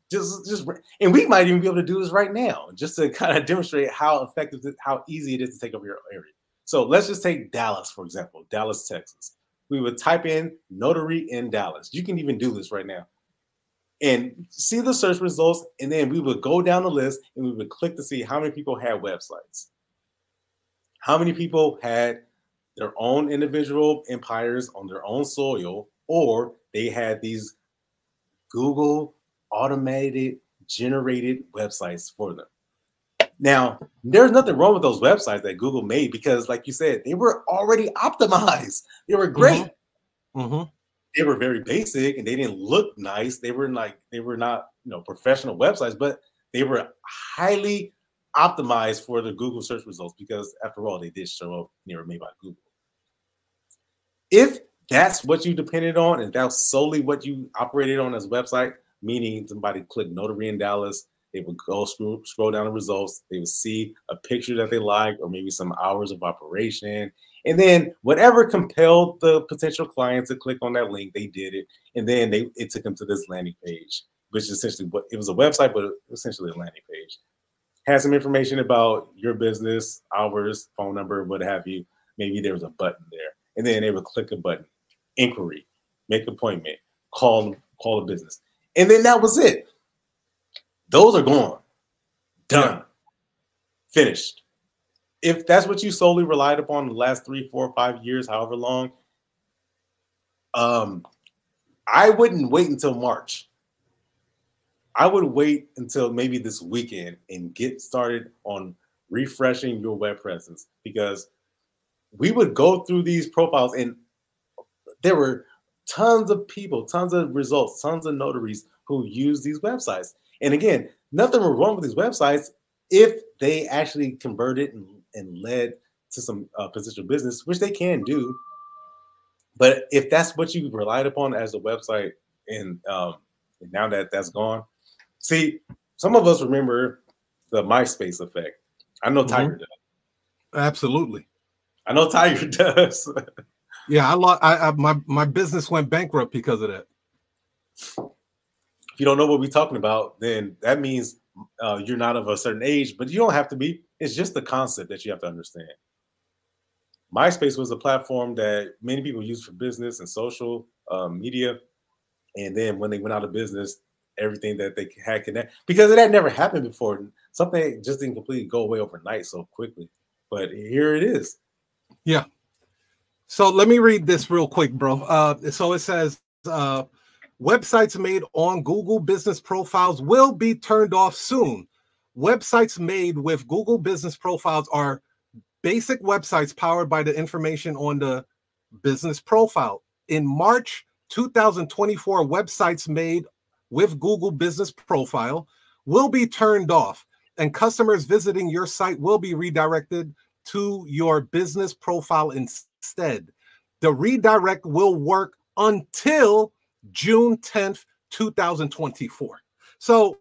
Just, just, and we might even be able to do this right now, just to kind of demonstrate how effective, how easy it is to take over your area. So let's just take Dallas, for example, Dallas, Texas. We would type in notary in Dallas. You can even do this right now and see the search results. And then we would go down the list and we would click to see how many people had websites, how many people had their own individual empires on their own soil, or they had these Google automated generated websites for them. Now, there's nothing wrong with those websites that Google made because, like you said, they were already optimized. They were great. Mm-hmm. Mm-hmm they were very basic and they didn't look nice. They were like they were not you know professional websites, but they were highly optimized for the Google search results because after all, they did show up They were made by Google. If that's what you depended on and that's solely what you operated on as a website, meaning somebody clicked notary in Dallas, they would go scroll, scroll down the results, they would see a picture that they liked or maybe some hours of operation and then whatever compelled the potential client to click on that link, they did it. And then they it took them to this landing page, which is essentially what it was a website, but essentially a landing page. Has some information about your business, hours, phone number, what have you. Maybe there was a button there. And then they would click a button, inquiry, make appointment, call, call a business. And then that was it. Those are gone. Done. Finished if that's what you solely relied upon the last three, four, five years, however long, um, I wouldn't wait until March. I would wait until maybe this weekend and get started on refreshing your web presence because we would go through these profiles and there were tons of people, tons of results, tons of notaries who use these websites. And again, nothing was wrong with these websites if they actually converted and and led to some uh, potential business, which they can do. But if that's what you relied upon as a website, and, um, and now that that's gone, see, some of us remember the MySpace effect. I know Tiger mm-hmm. does. Absolutely. I know Tiger does. Yeah, I lost. I, I, my my business went bankrupt because of that. If you don't know what we're talking about, then that means uh, you're not of a certain age, but you don't have to be. It's just the concept that you have to understand. MySpace was a platform that many people use for business and social um, media. And then when they went out of business, everything that they had connect because it had never happened before. Something just didn't completely go away overnight so quickly. But here it is. Yeah. So let me read this real quick, bro. Uh, so it says uh, websites made on Google business profiles will be turned off soon Websites made with Google business profiles are basic websites powered by the information on the business profile. In March 2024, websites made with Google business profile will be turned off. and customers visiting your site will be redirected to your business profile instead. The redirect will work until June 10th, 2024. So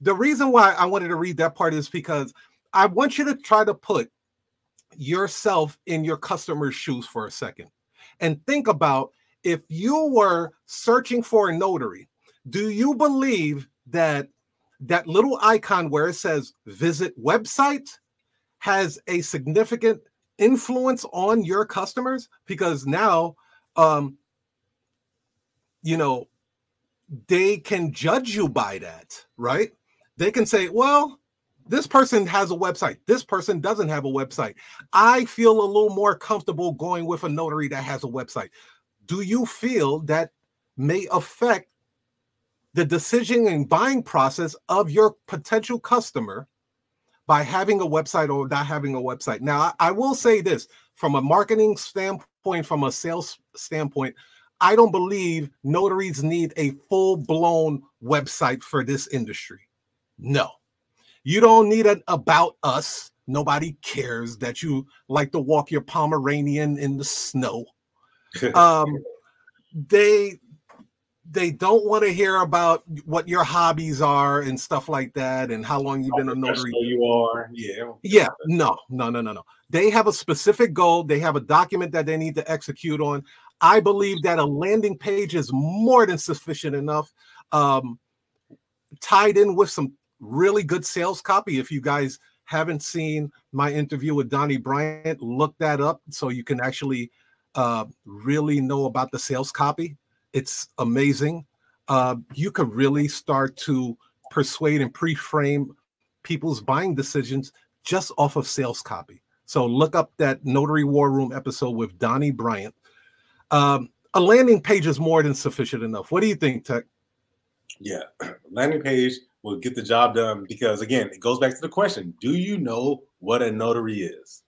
the reason why I wanted to read that part is because I want you to try to put yourself in your customer's shoes for a second and think about if you were searching for a notary, do you believe that that little icon where it says visit website has a significant influence on your customers? Because now, um, you know, they can judge you by that, right? They can say, well, this person has a website. This person doesn't have a website. I feel a little more comfortable going with a notary that has a website. Do you feel that may affect the decision and buying process of your potential customer by having a website or not having a website? Now, I will say this from a marketing standpoint, from a sales standpoint, I don't believe notaries need a full blown website for this industry. No, you don't need an about us. Nobody cares that you like to walk your Pomeranian in the snow. Um, they they don't want to hear about what your hobbies are and stuff like that and how long you've been a notary. You are, yeah. Yeah, no, no, no, no, no. They have a specific goal. They have a document that they need to execute on. I believe that a landing page is more than sufficient enough, um, tied in with some really good sales copy. If you guys haven't seen my interview with Donnie Bryant, look that up so you can actually uh, really know about the sales copy. It's amazing. Uh, you could really start to persuade and pre-frame people's buying decisions just off of sales copy. So look up that Notary War Room episode with Donnie Bryant. Um, a landing page is more than sufficient enough. What do you think, Tekk? Yeah, landing page will get the job done because again, it goes back to the question: Do you know what a notary is?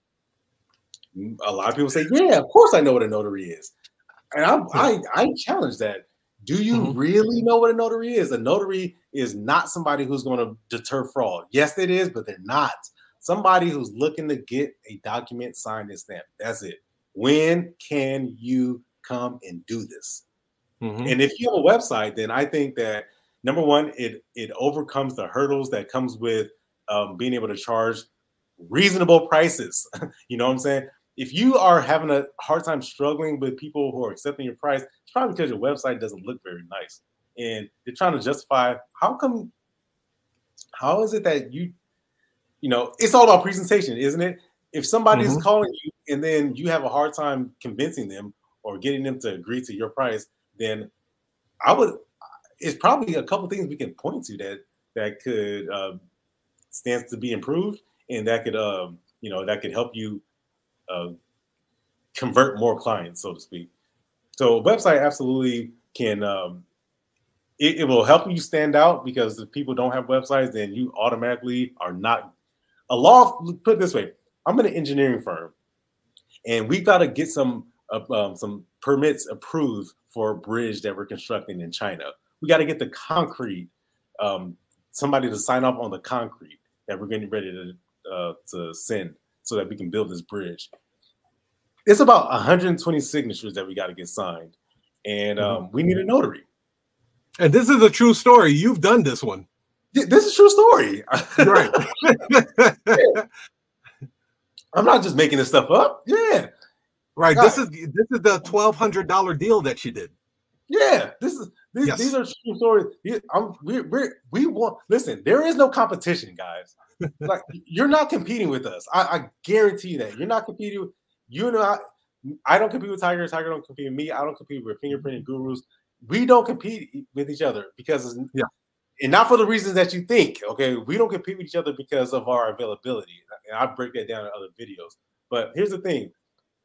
A lot of people say, "Yeah, of course I know what a notary is," and I I, I challenge that. Do you mm-hmm. really know what a notary is? A notary is not somebody who's going to deter fraud. Yes, it is, but they're not. Somebody who's looking to get a document signed and stamped. That's it. When can you come and do this? Mm-hmm. And if you have a website, then I think that number one, it it overcomes the hurdles that comes with um, being able to charge reasonable prices. you know what I'm saying? If you are having a hard time struggling with people who are accepting your price, it's probably because your website doesn't look very nice, and they're trying to justify how come. How is it that you, you know, it's all about presentation, isn't it? If somebody mm-hmm. is calling you and then you have a hard time convincing them or getting them to agree to your price, then I would it's probably a couple things we can point to that that could uh, stands to be improved and that could um, you know that could help you uh, convert more clients so to speak. So website absolutely can um, it, it, will help you stand out because if people don't have websites then you automatically are not a law put this way i'm in an engineering firm and we got to get some uh, um, some permits approved for a bridge that we're constructing in china. We got to get the concrete, um, somebody to sign up on the concrete that we're getting ready to uh, to send so that we can build this bridge. It's about 120 signatures that we got to get signed, and mm-hmm. um, we need a notary. And this is a true story. You've done this one. This is true story. Right. I'm not just making this stuff up. Yeah. Right. God. This is this is the twelve hundred dollar deal that you did. Yeah. This is these, yes. these are true stories. I'm, we we we want. Listen, there is no competition, guys. like you're not competing with us. I, I guarantee that you're not competing. With, you know, I, I don't compete with Tiger. Tiger don't compete with me. I don't compete with fingerprinting gurus. We don't compete with each other because yeah, and not for the reasons that you think. Okay, we don't compete with each other because of our availability. And I break that down in other videos. But here's the thing: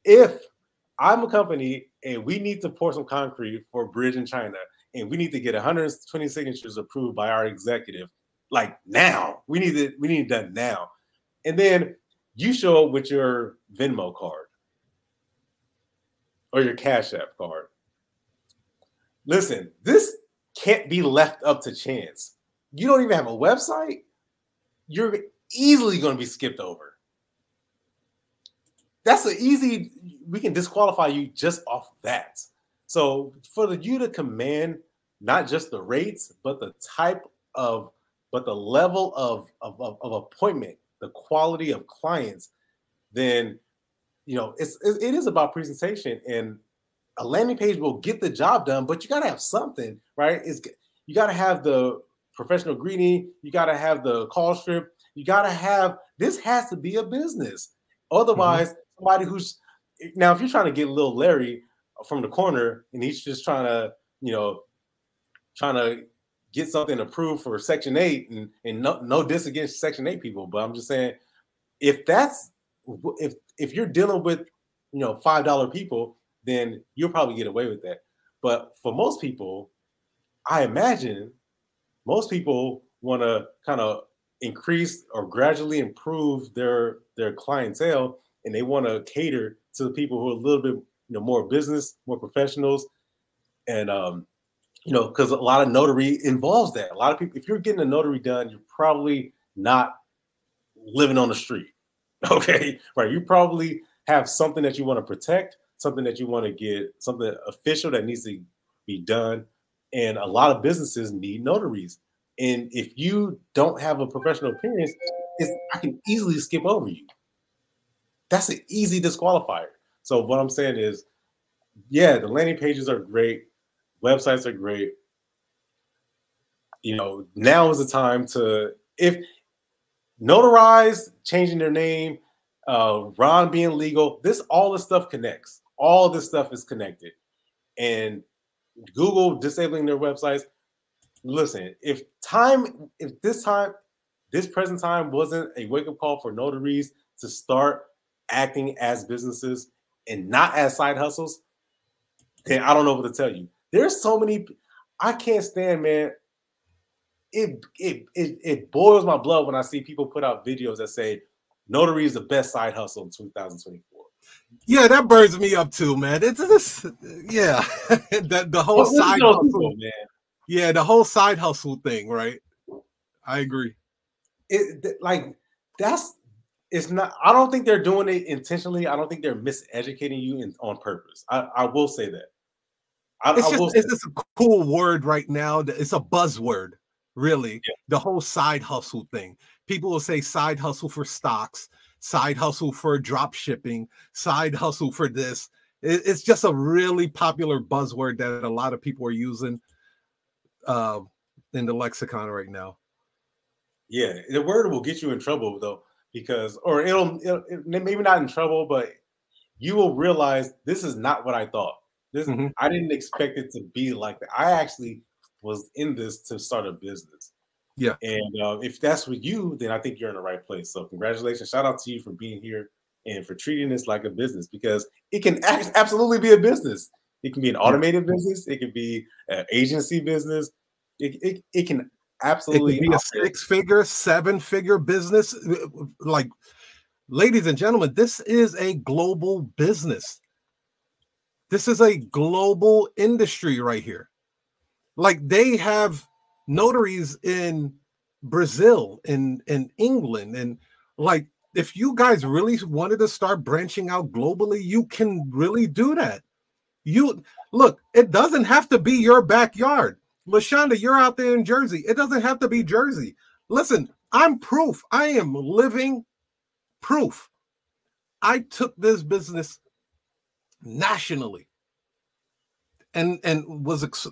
if I'm a company and we need to pour some concrete for a bridge in China, and we need to get 120 signatures approved by our executive, like now. We need it. We need it done now. And then you show up with your Venmo card or your Cash App card. Listen, this can't be left up to chance. You don't even have a website. you're easily going to be skipped over. That's an easy. We can disqualify you just off that. So for you to command not just the rates, but the type of, but the level of of, of, of appointment, the quality of clients, then you know it's it is about presentation and a landing page will get the job done, but you got to have something, right? It's you got to have the professional greeting, you got to have the call strip, you got to have this has to be a business. Otherwise, mm-hmm. somebody who's now if you're trying to get little Larry from the corner and he's just trying to, you know, trying to get something approved for Section 8 and, and no, no diss against Section 8 people, but I'm just saying if that's if if you're dealing with you know five dollar people, then you'll probably get away with that. But for most people, I imagine most people want to kind of increase or gradually improve their their clientele and they want to cater to the people who are a little bit you know more business more professionals. And um you know because a lot of notary involves that. A lot of people if you're getting a notary done you're probably not living on the street okay? Right you probably have something that you want to protect something that you want to get something official that needs to be done. And a lot of businesses need notaries. And if you don't have a professional appearance, I can easily skip over you. That's an easy disqualifier. So what I'm saying is, yeah, the landing pages are great, websites are great. You know, now is the time to if notarize, changing their name, uh, RON being legal. This all this stuff connects. All this stuff is connected, and Google disabling their websites listen, if time, if this time, this present time wasn't a wake up call for notaries to start acting as businesses and not as side hustles, then I don't know what to tell you. There's so many, I can't stand, man. It, it it it boils my blood when I see people put out videos that say notary is the best side hustle in 2024. Yeah, that burns me up too, man. It's this, yeah, the, the whole side hustle, people, man. Yeah, the whole side hustle thing, right? I agree. It like that's it's not. I don't think they're doing it intentionally. I don't think they're miseducating you in, on purpose. I, I will say that. I, it's, I just, it's just a cool word right now. It's a buzzword, really. Yeah. The whole side hustle thing. People will say side hustle for stocks, side hustle for drop shipping, side hustle for this. It, it's just a really popular buzzword that a lot of people are using uh, in the lexicon right now. Yeah, the word will get you in trouble though, because or it'll, it'll it, maybe not in trouble, but you will realize this is not what I thought. This mm-hmm. I didn't expect it to be like that. I actually was in this to start a business. Yeah, and uh, if that's with you, then I think you're in the right place. So congratulations, shout out to you for being here and for treating this like a business because it can absolutely be a business. It can be an automated business. It can be an agency business. It, it, it can absolutely it can be a six figure, seven figure business. Like, ladies and gentlemen, this is a global business. This is a global industry right here. Like they have notaries in Brazil, in in England, and like if you guys really wanted to start branching out globally, you can really do that. You look, it doesn't have to be your backyard. Lashonda, you're out there in Jersey. It doesn't have to be Jersey. Listen, I'm proof. I am living proof. I took this business nationally and and was ex-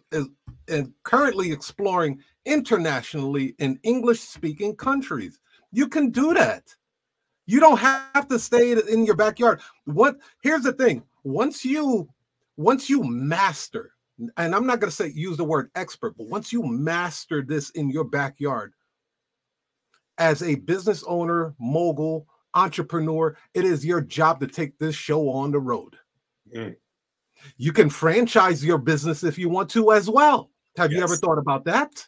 and currently exploring internationally in English speaking countries. You can do that. You don't have to stay in your backyard. What here's the thing. Once you once you master, and I'm not going to say use the word expert, but once you master this in your backyard as a business owner, mogul, entrepreneur, it is your job to take this show on the road. Mm. You can franchise your business if you want to as well. Have yes. you ever thought about that?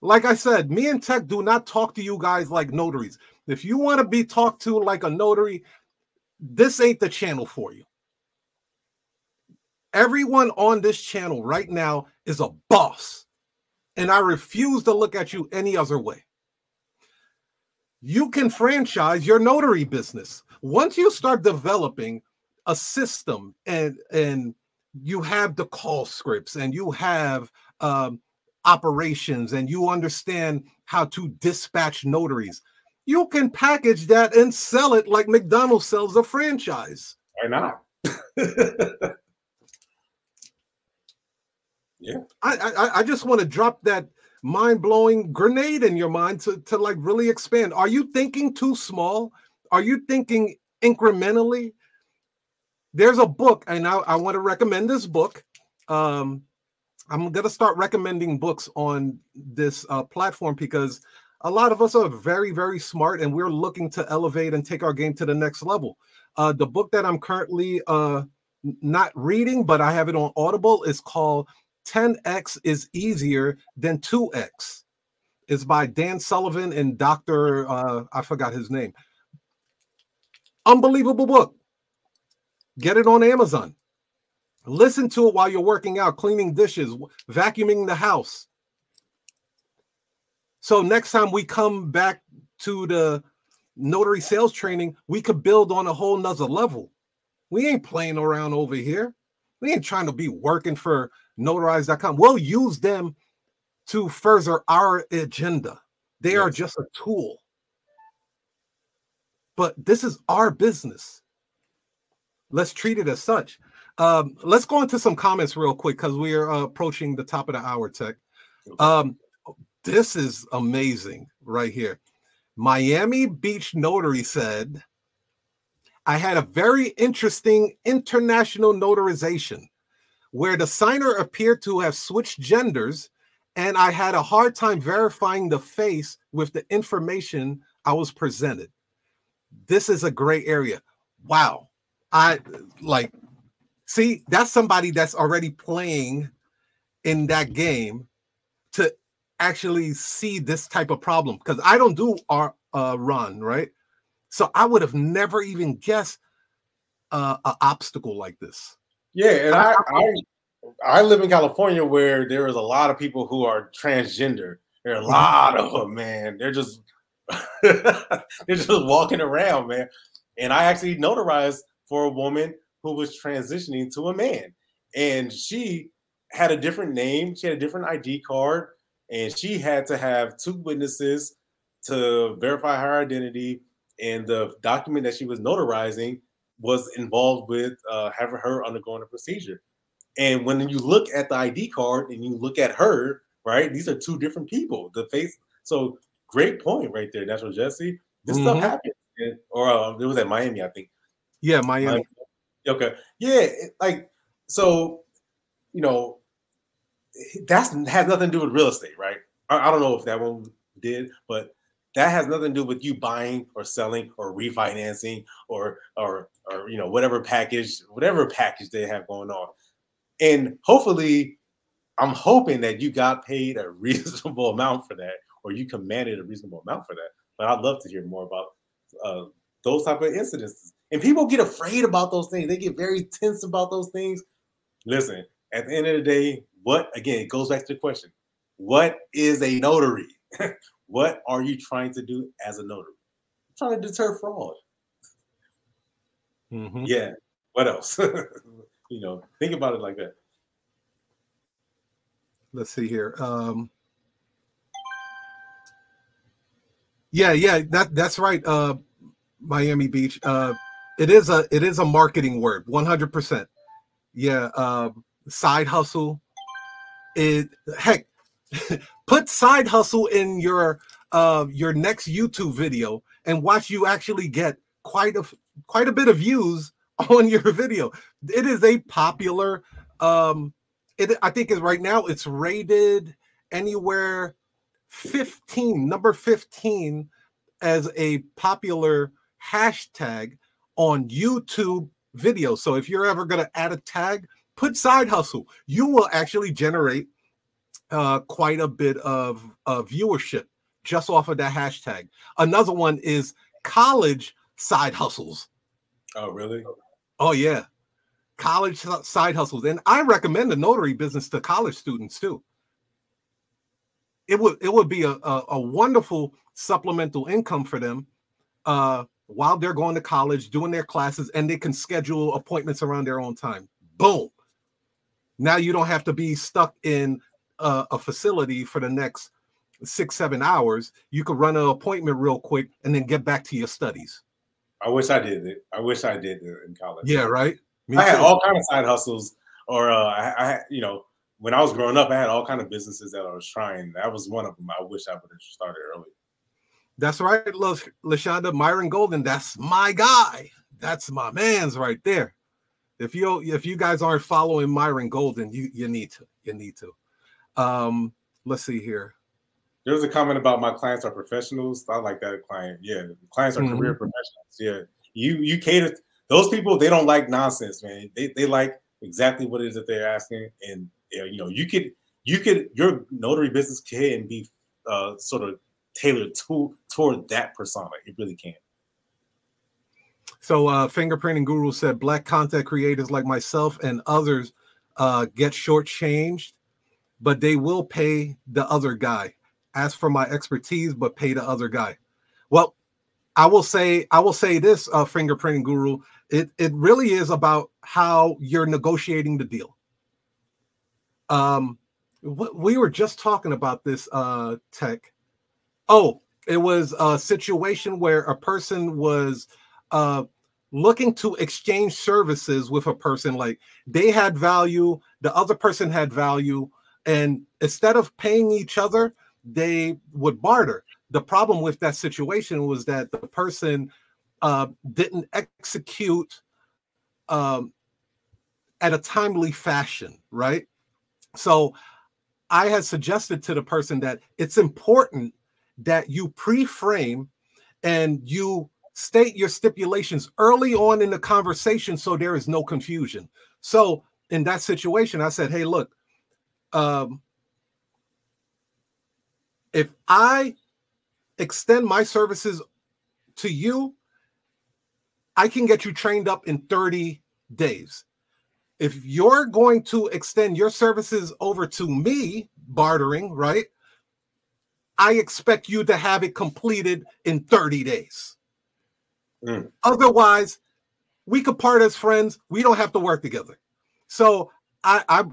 Like I said, me and Tekk do not talk to you guys like notaries. If you want to be talked to like a notary, this ain't the channel for you. Everyone on this channel right now is a boss. and I refuse to look at you any other way. You can franchise your notary business. Once you start developing a system and and you have the call scripts and you have um, operations and you understand how to dispatch notaries, you can package that and sell it like McDonald's sells a franchise. Why not? yeah. I, I I just want to drop that mind-blowing grenade in your mind to, to like really expand. Are you thinking too small? Are you thinking incrementally? There's a book, and I, I want to recommend this book. Um, I'm gonna start recommending books on this uh, platform because a lot of us are very, very smart, and we're looking to elevate and take our game to the next level. Uh, the book that I'm currently uh, not reading, but I have it on Audible, is called 10x is easier than 2x. It's by Dan Sullivan and Dr. Uh, I forgot his name. Unbelievable book. Get it on Amazon. Listen to it while you're working out, cleaning dishes, vacuuming the house. So next time we come back to the notary sales training, we could build on a whole nother level. We ain't playing around over here. We ain't trying to be working for notarize.com. We'll use them to further our agenda. They yes. are just a tool. But this is our business. Let's treat it as such. Um, let's go into some comments real quick because we are uh, approaching the top of the hour, Tekk. Um, this is amazing right here. Miami Beach Notary said, I had a very interesting international notarization where the signer appeared to have switched genders, and I had a hard time verifying the face with the information I was presented. This is a gray area. Wow. I like see that's somebody that's already playing in that game to actually see this type of problem because I don't do our uh, run right, so I would have never even guessed uh, an obstacle like this. Yeah, and I, I I live in California where there is a lot of people who are transgender. There are a mm-hmm. lot of them, man. They're just they're just walking around, man. And I actually notarized for a woman who was transitioning to a man, and she had a different name. She had a different ID card, and she had to have two witnesses to verify her identity. And the document that she was notarizing was involved with uh, having her undergoing a procedure. And when you look at the ID card and you look at her, right, these are two different people. The face. So great point right there, Natural Jesse. This mm-hmm. stuff happens, or uh, it was at Miami, I think. Yeah, Miami. Miami. Okay. Yeah, like so, you know, that's has nothing to do with real estate, right? I, I don't know if that one did, but that has nothing to do with you buying or selling or refinancing or or or you know whatever package whatever package they have going on. And hopefully i'm hoping that you got paid a reasonable amount for that or you commanded a reasonable amount for that. But i'd love to hear more about uh, those type of incidents. And people get afraid about those things. They get very tense about those things. Listen at the end of the day what again it goes back to the question what is a notary What are you trying to do as a notary? I'm trying to deter fraud. Mm-hmm. Yeah. What else? you know, think about it like that. Let's see here. Um, yeah, yeah, that that's right. Uh, Miami Beach. Uh, it is a it is a marketing word, one hundred percent. Yeah, uh, side hustle. It heck, put side hustle in your uh your next YouTube video and watch you actually get quite a quite a bit of views on your video. It is a popular um it I think is right now it's rated anywhere 15 number 15 as a popular hashtag on YouTube videos. So if you're ever going to add a tag, put side hustle. You will actually generate uh, quite a bit of uh, viewership just off of that hashtag. Another one is college side hustles. Oh, really? Oh, yeah. College side hustles. And I recommend the notary business to college students too. it would it would be a, a, a wonderful supplemental income for them uh, while they're going to college, doing their classes, and they can schedule appointments around their own time. Boom. Now you don't have to be stuck in a, a facility for the next six, seven hours. You could run an appointment real quick and then get back to your studies. I wish I did it. I wish I did it in college. Yeah, right. Me I too. had all kind of side hustles, or uh, I, I, you know, when I was growing up, I had all kind of businesses that I was trying. That was one of them. I wish I would have started early. That's right, Lashonda Myron Golden. That's my guy. That's my man's right there. If you if you guys aren't following Myron Golden, you you need to. You need to. Um, let's see here. There was a comment about my clients are professionals. I like that client. Yeah, clients are mm-hmm. career professionals. Yeah, you you cater those people. They don't like nonsense, man. They they like exactly what it is that they're asking, and you know you could you could your notary business can be uh, sort of tailored to toward that persona. It really can. So, uh, fingerprinting guru said black content creators like myself and others uh, get shortchanged, but they will pay the other guy. Ask for my expertise, but pay the other guy. Well, I will say, I will say this, uh, fingerprinting guru. It it really is about how you're negotiating the deal. Um, we were just talking about this uh Tekk Oh, it was a situation where a person was uh, looking to exchange services with a person. Like they had value, the other person had value, and instead of paying each other, they would barter. The problem with that situation was that the person uh, didn't execute um, at a timely fashion, right? So I had suggested to the person that it's important that you pre-frame and you state your stipulations early on in the conversation so there is no confusion. So in that situation, I said, hey, look, um, if I extend my services to you, I can get you trained up in 30 days. If you're going to extend your services over to me, bartering, right? I expect you to have it completed in 30 days. Mm. Otherwise, we could part as friends. We don't have to work together. So I, I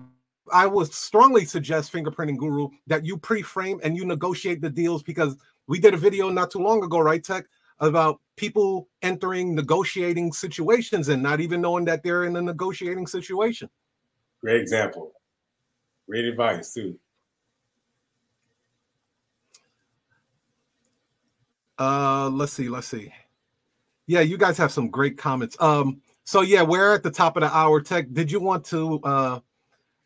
I would strongly suggest fingerprinting guru that you pre-frame and you negotiate the deals because we did a video not too long ago, right, Tekk, about people entering negotiating situations and not even knowing that they're in a negotiating situation. Great example. Great advice too. Uh, let's see, let's see. Yeah, you guys have some great comments. Um, so yeah, we're at the top of the hour. Tekk, did you want to uh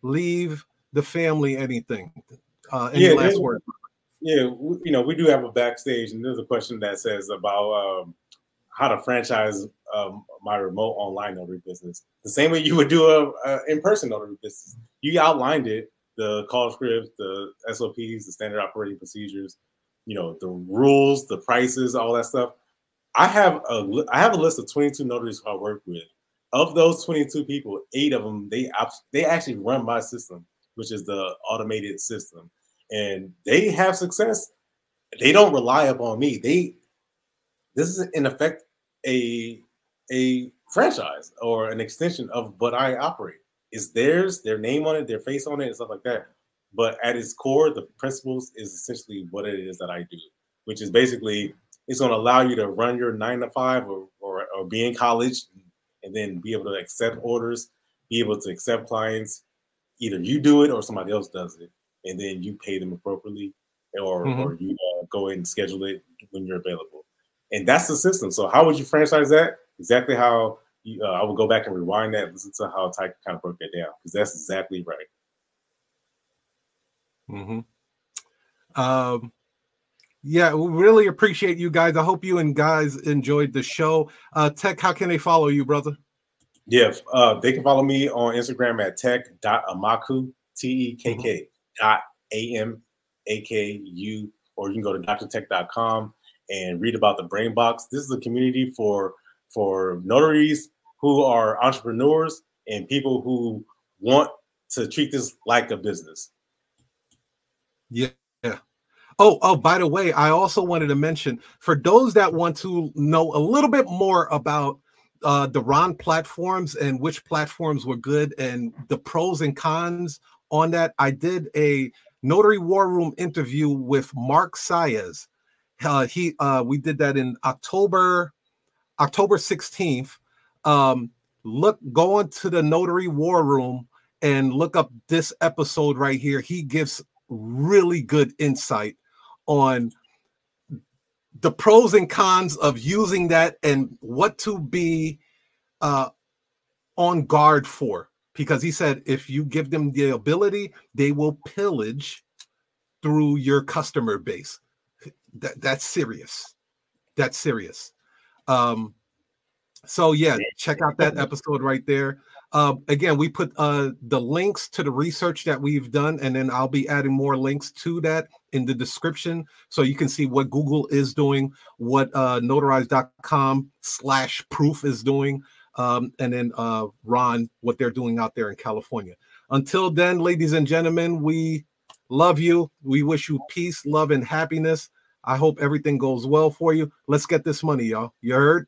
leave the family anything? Uh, any yeah, last word? Yeah, we, you know, we do have a backstage, and there's a question that says about um, how to franchise um, my remote online notary business. The same way you would do a, a in-person notary business. You outlined it, the call scripts, the SOPs, the standard operating procedures you know the rules, the prices, all that stuff. I have a I have a list of 22 notaries who I work with. Of those 22 people, eight of them they they actually run my system, which is the automated system, and they have success. They don't rely upon me. They this is in effect a a franchise or an extension of what I operate. It's theirs, their name on it, their face on it, and stuff like that. But at its core, the principles is essentially what it is that I do, which is basically it's going to allow you to run your nine to five or, or, or be in college and then be able to accept orders, be able to accept clients. Either you do it or somebody else does it, and then you pay them appropriately, or, mm-hmm. or you uh, go and schedule it when you're available. And that's the system. So how would you franchise that? Exactly how you, uh, I would go back and rewind that, listen to how Ty kind of broke that down, because that's exactly right. Mm-hmm. Um, yeah, we really appreciate you guys. I hope you and guys enjoyed the show. Uh, Tekk, how can they follow you, brother? Yeah, uh, they can follow me on Instagram at tekk.amaku, T E K K mm-hmm. dot A M A K U, or you can go to drtech.com and read about the Brain Box. This is a community for for notaries who are entrepreneurs and people who want to treat this like a business. Yeah. Oh, oh, by the way, I also wanted to mention for those that want to know a little bit more about uh, the RON platforms and which platforms were good and the pros and cons on that, I did a Notary War Room interview with Mark Sias. Uh, he uh, we did that in October, October 16th. Um, look, go into the Notary War Room and look up this episode right here. He gives really good insight on the pros and cons of using that and what to be uh, on guard for. Because he said if you give them the ability, they will pillage through your customer base. That, that's serious. That's serious. Um, so yeah, check out that episode right there. Uh, again, we put uh, the links to the research that we've done, and then I'll be adding more links to that in the description so you can see what Google is doing, what uh, notarize.com slash proof is doing, um, and then uh, RON, what they're doing out there in California. Until then, ladies and gentlemen, we love you. We wish you peace, love, and happiness. I hope everything goes well for you. Let's get this money, y'all. You heard?